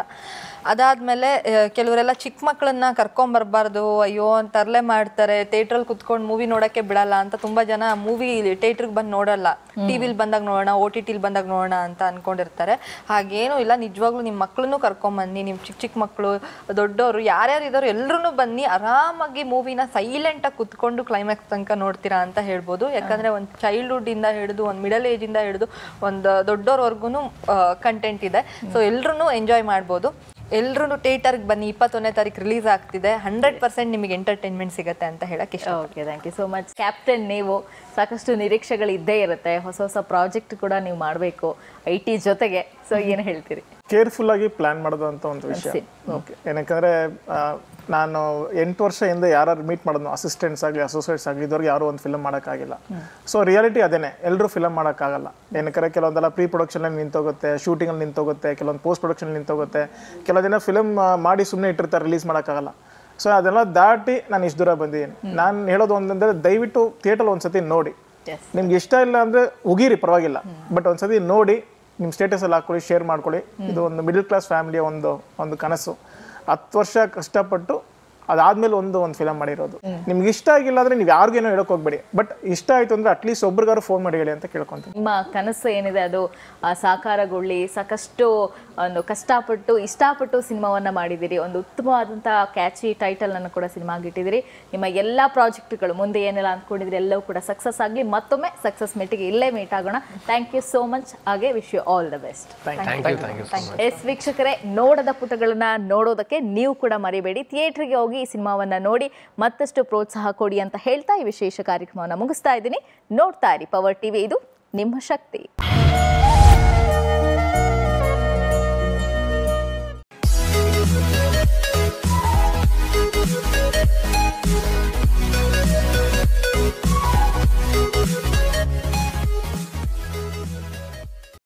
ಅದಾದಮೇಲೆ ಕೆಲವರೆಲ್ಲ ಚಿಕ್ಕ ಮಕ್ಕಳನ್ನ ಕರ್ಕೊಂಬರ್ಬಾರ್ದು ಅಯ್ಯೋ ತರಲೆ ಮಾಡ್ತಾರೆ. ಥಿಯೇಟ್ರಲ್ಲಿ ಕುತ್ಕೊಂಡು ಮೂವಿ ನೋಡೋಕ್ಕೆ ಬಿಡಲ್ಲ ಅಂತ ತುಂಬ ಜನ ಮೂವಿ ಥಿಯೇಟ್ರಿಗೆ ಬಂದು ನೋಡಲ್ಲ. ಟಿವಿಲಿ ಬಂದಾಗ ನೋಡೋಣ ಓ ಟಿ ಟಿಲಿ ಬಂದಾಗ ನೋಡೋಣ ಅಂತ ಅನ್ಕೊಂಡಿರ್ತಾರೆ. ಹಾಗೇನೂ ಇಲ್ಲ ನಿಜವಾಗ್ಲೂ ನಿಮ್ಮ ಮಕ್ಕಳನ್ನು ಕರ್ಕೊಂಬನ್ನಿ ನಿಮ್ಮ ಚಿಕ್ಕ ಚಿಕ್ಕ ಮಕ್ಕಳು ದೊಡ್ಡವರು ಯಾರ್ಯಾರು ಇದ್ದಾರೋ ಎಲ್ಲರೂ ಬನ್ನಿ. ಆರಾಮಾಗಿ ಮೂವಿನ ಸೈಲೆಂಟಾಗಿ ಕುತ್ಕೊಂಡು ಕ್ಲೈಮ್ಯಾಕ್ಸ್ ತನಕ ನೋಡ್ತೀರಾ ಅಂತ ಹೇಳ್ಬೋದು. ಯಾಕಂದರೆ ಒಂದು ಚೈಲ್ಡ್ಹುಡ್ ಇಂದ ಹಿಡಿದು, ಒಂದು ಮಿಡಲ್ ಏಜ್ ಇಂದ ಹಿಡಿದು, ಒಂದು ದೊಡ್ಡೋರ್ವರ್ಗು ಕಂಟೆಂಟ್ ಇದೆ. ಸೊ ಎಲ್ಲರೂ ಎಂಜಾಯ್ ಮಾಡ್ಬೋದು. ಎಲ್ಲರೂ ಥಿಯೇಟರ್ಗೆ ಬನ್ನಿ, ಇಪ್ಪತ್ತೊಂದನೇ ತಾರೀಕು ರಿಲೀಸ್ ಆಗ್ತಿದೆ. ಹಂಡ್ರೆಡ್ ಪರ್ಸೆಂಟ್ ನಿಮಗೆ ಎಂಟರ್ಟೈನ್ಮೆಂಟ್ ಸಿಗುತ್ತೆ ಅಂತ ಹೇಳಕ್ಕೆ ಇಷ್ಟ. Okay thank you so much captain ನೀವು, ಸಾಕಷ್ಟು ನಿರೀಕ್ಷೆಗಳು ಇದ್ದೇ ಇರುತ್ತೆ. ಹೊಸ ಹೊಸ ಪ್ರಾಜೆಕ್ಟ್ ಕೂಡ ನೀವು ಮಾಡಬೇಕು. ಐ ಟಿ ಜೊತೆಗೆ. ಸೊ ಏನು ಹೇಳ್ತೀರಿ? ಕೇರ್ಫುಲ್ ಆಗಿ ಪ್ಲಾನ್ ಮಾಡೋದಂತ ಒಂದು ವಿಷಯ. ಓಕೆ ಏನಕ್ಕಂದ್ರೆ ನಾನು ಎಂಟು ವರ್ಷ ಹಿಂದೆ ಯಾರು ಮೀಟ್ ಮಾಡೋದು ಅಸಿಸ್ಟೆಂಟ್ಸ್ ಆಗಲಿ ಅಸೋಸಿಯೇಟ್ಸ್ ಆಗಲಿ ಇದ್ದವ್ರಿಗೆ ಯಾರು ಒಂದು ಫಿಲಮ್ ಮಾಡೋಕ್ಕಾಗಿಲ್ಲ. ಸೊ ರಿಯಾಲಿಟಿ ಅದೇನೆ. ಎಲ್ಲರೂ ಫಿಲಮ್ ಮಾಡೋಕ್ಕಾಗಲ್ಲ. ಏನಕ್ಕೆ ಕೆಲವೊಂದೆಲ್ಲ ಪ್ರೀ ಪ್ರೊಡಕ್ಷನ್ ನಿಂತೋಗುತ್ತೆ ಶೂಟಿಂಗಲ್ಲಿ ನಿಂತೋಗುತ್ತೆ ಕೆಲವೊಂದು ಪೋಸ್ಟ್ ಪ್ರೊಡಕ್ಷನ್ ನಿಂತೋಗುತ್ತೆ. ಕೆಲವು ದಿನ ಫಿಲಮ್ ಮಾಡಿ ಸುಮ್ಮನೆ ಇಟ್ಟಿರ್ತಾರೆ ರಿಲೀಸ್ ಮಾಡೋಕ್ಕಾಗಲ್ಲ. ಸೊ ಅದೆಲ್ಲ ದಾಟಿ ನಾನು ಇಷ್ಟು ದೂರ ಬಂದಿದ್ದೀನಿ. ನಾನು ಹೇಳೋದು ಒಂದಂದ್ರೆ ದಯವಿಟ್ಟು ಥಿಯೇಟರ್ ಒಂದ್ಸತಿ ನೋಡಿ. ನಿಮ್ಗೆ ಇಷ್ಟ ಇಲ್ಲ ಅಂದ್ರೆ ಉಗಿರಿ ಪರವಾಗಿಲ್ಲ. ಬಟ್ ಒಂದ್ಸತಿ ನೋಡಿ ನಿಮ್ಮ ಸ್ಟೇಟಸ್ ಅಲ್ಲಿ ಹಾಕೊಳ್ಳಿ ಶೇರ್ ಮಾಡ್ಕೊಳ್ಳಿ. ಇದು ಒಂದು ಮಿಡಲ್ ಕ್ಲಾಸ್ ಫ್ಯಾಮಿಲಿಯ ಒಂದು ಒಂದು ಕನಸು. ಹತ್ತು ವರ್ಷ ಕಷ್ಟಪಟ್ಟು ಅದಾದ್ಮೇಲೆ ಒಂದು ಒಂದು ಫಿಲಮ್ ಮಾಡಿರೋದು. ನಿಮ್ಗೆ ಇಷ್ಟ ಆಗಿಲ್ಲ ಅಂದ್ರೆ ನೀವು ಯಾರಿಗೇನೋ ಹೇಳಕ್ ಹೋಗ್ಬೇಡಿ. ಬಟ್ ಇಷ್ಟ ಆಯ್ತು ಅಂದ್ರೆ ಅಟ್ಲೀಸ್ಟ್ ಒಬ್ರಿಗಾರು ಫೋನ್ ಮಾಡಿ ಹೇಳಿ ಅಂತ ಕೇಳ್ಕೊಂತೀನಿ. ನಿಮ್ಮ ಕನಸು ಏನಿದೆ? ಅದು ಆ, ಸಾಕಾರಗೊಳ್ಳಿ ಸಾಕಷ್ಟು ಒಂದು ಕಷ್ಟಪಟ್ಟು ಇಷ್ಟಪಟ್ಟು ಸಿನಿಮಾವನ್ನ ಮಾಡಿದಿರಿ ಒಂದು ಉತ್ತಮವಾದಂತಹ ಕ್ಯಾಚಿ ಟೈಟಲ್ ಅನ್ನು ಕೂಡ ಸಿನಿಮಾಗೆ ಇಟ್ಟಿದ್ದೀರಿ. ನಿಮ್ಮ ಎಲ್ಲ ಪ್ರಾಜೆಕ್ಟ್ಗಳು ಮುಂದೆ ಏನೆಲ್ಲ ಅಂದ್ಕೊಂಡಿದ್ರಿ ಎಲ್ಲವೂ ಕೂಡ ಸಕ್ಸಸ್ ಆಗಲಿ ಮತ್ತೊಮ್ಮೆ ಸಕ್ಸಸ್ ಮೀಟಿಗೆ ಇಲ್ಲೇ ಮೀಟ್ ಆಗೋಣ. ಥ್ಯಾಂಕ್ ಯು ಸೋ ಮಚ್ ಹಾಗೆ wish you all the best thank you thank you so much yes ವೀಕ್ಷಕರೇ ನೋಡದ ಪುಟಗಳನ್ನ ನೋಡೋದಕ್ಕೆ ನೀವು ಕೂಡ ಮರಿಬೇಡಿ. ಥಿಯೇಟರ್ಗೆ ಹೋಗಿ ಈ ಸಿನಿಮಾವನ್ನು ನೋಡಿ ಮತ್ತಷ್ಟು ಪ್ರೋತ್ಸಾಹ ಕೊಡಿ ಅಂತ ಹೇಳ್ತಾ ಈ ವಿಶೇಷ ಕಾರ್ಯಕ್ರಮವನ್ನು ಮುಗಿಸ್ತಾ ಇದ್ದೀನಿ. ನೋಡ್ತಾ ಇರಿ ಪವರ್ ಟಿವಿ ಇದು ನಿಮ್ಮ ಶಕ್ತಿ.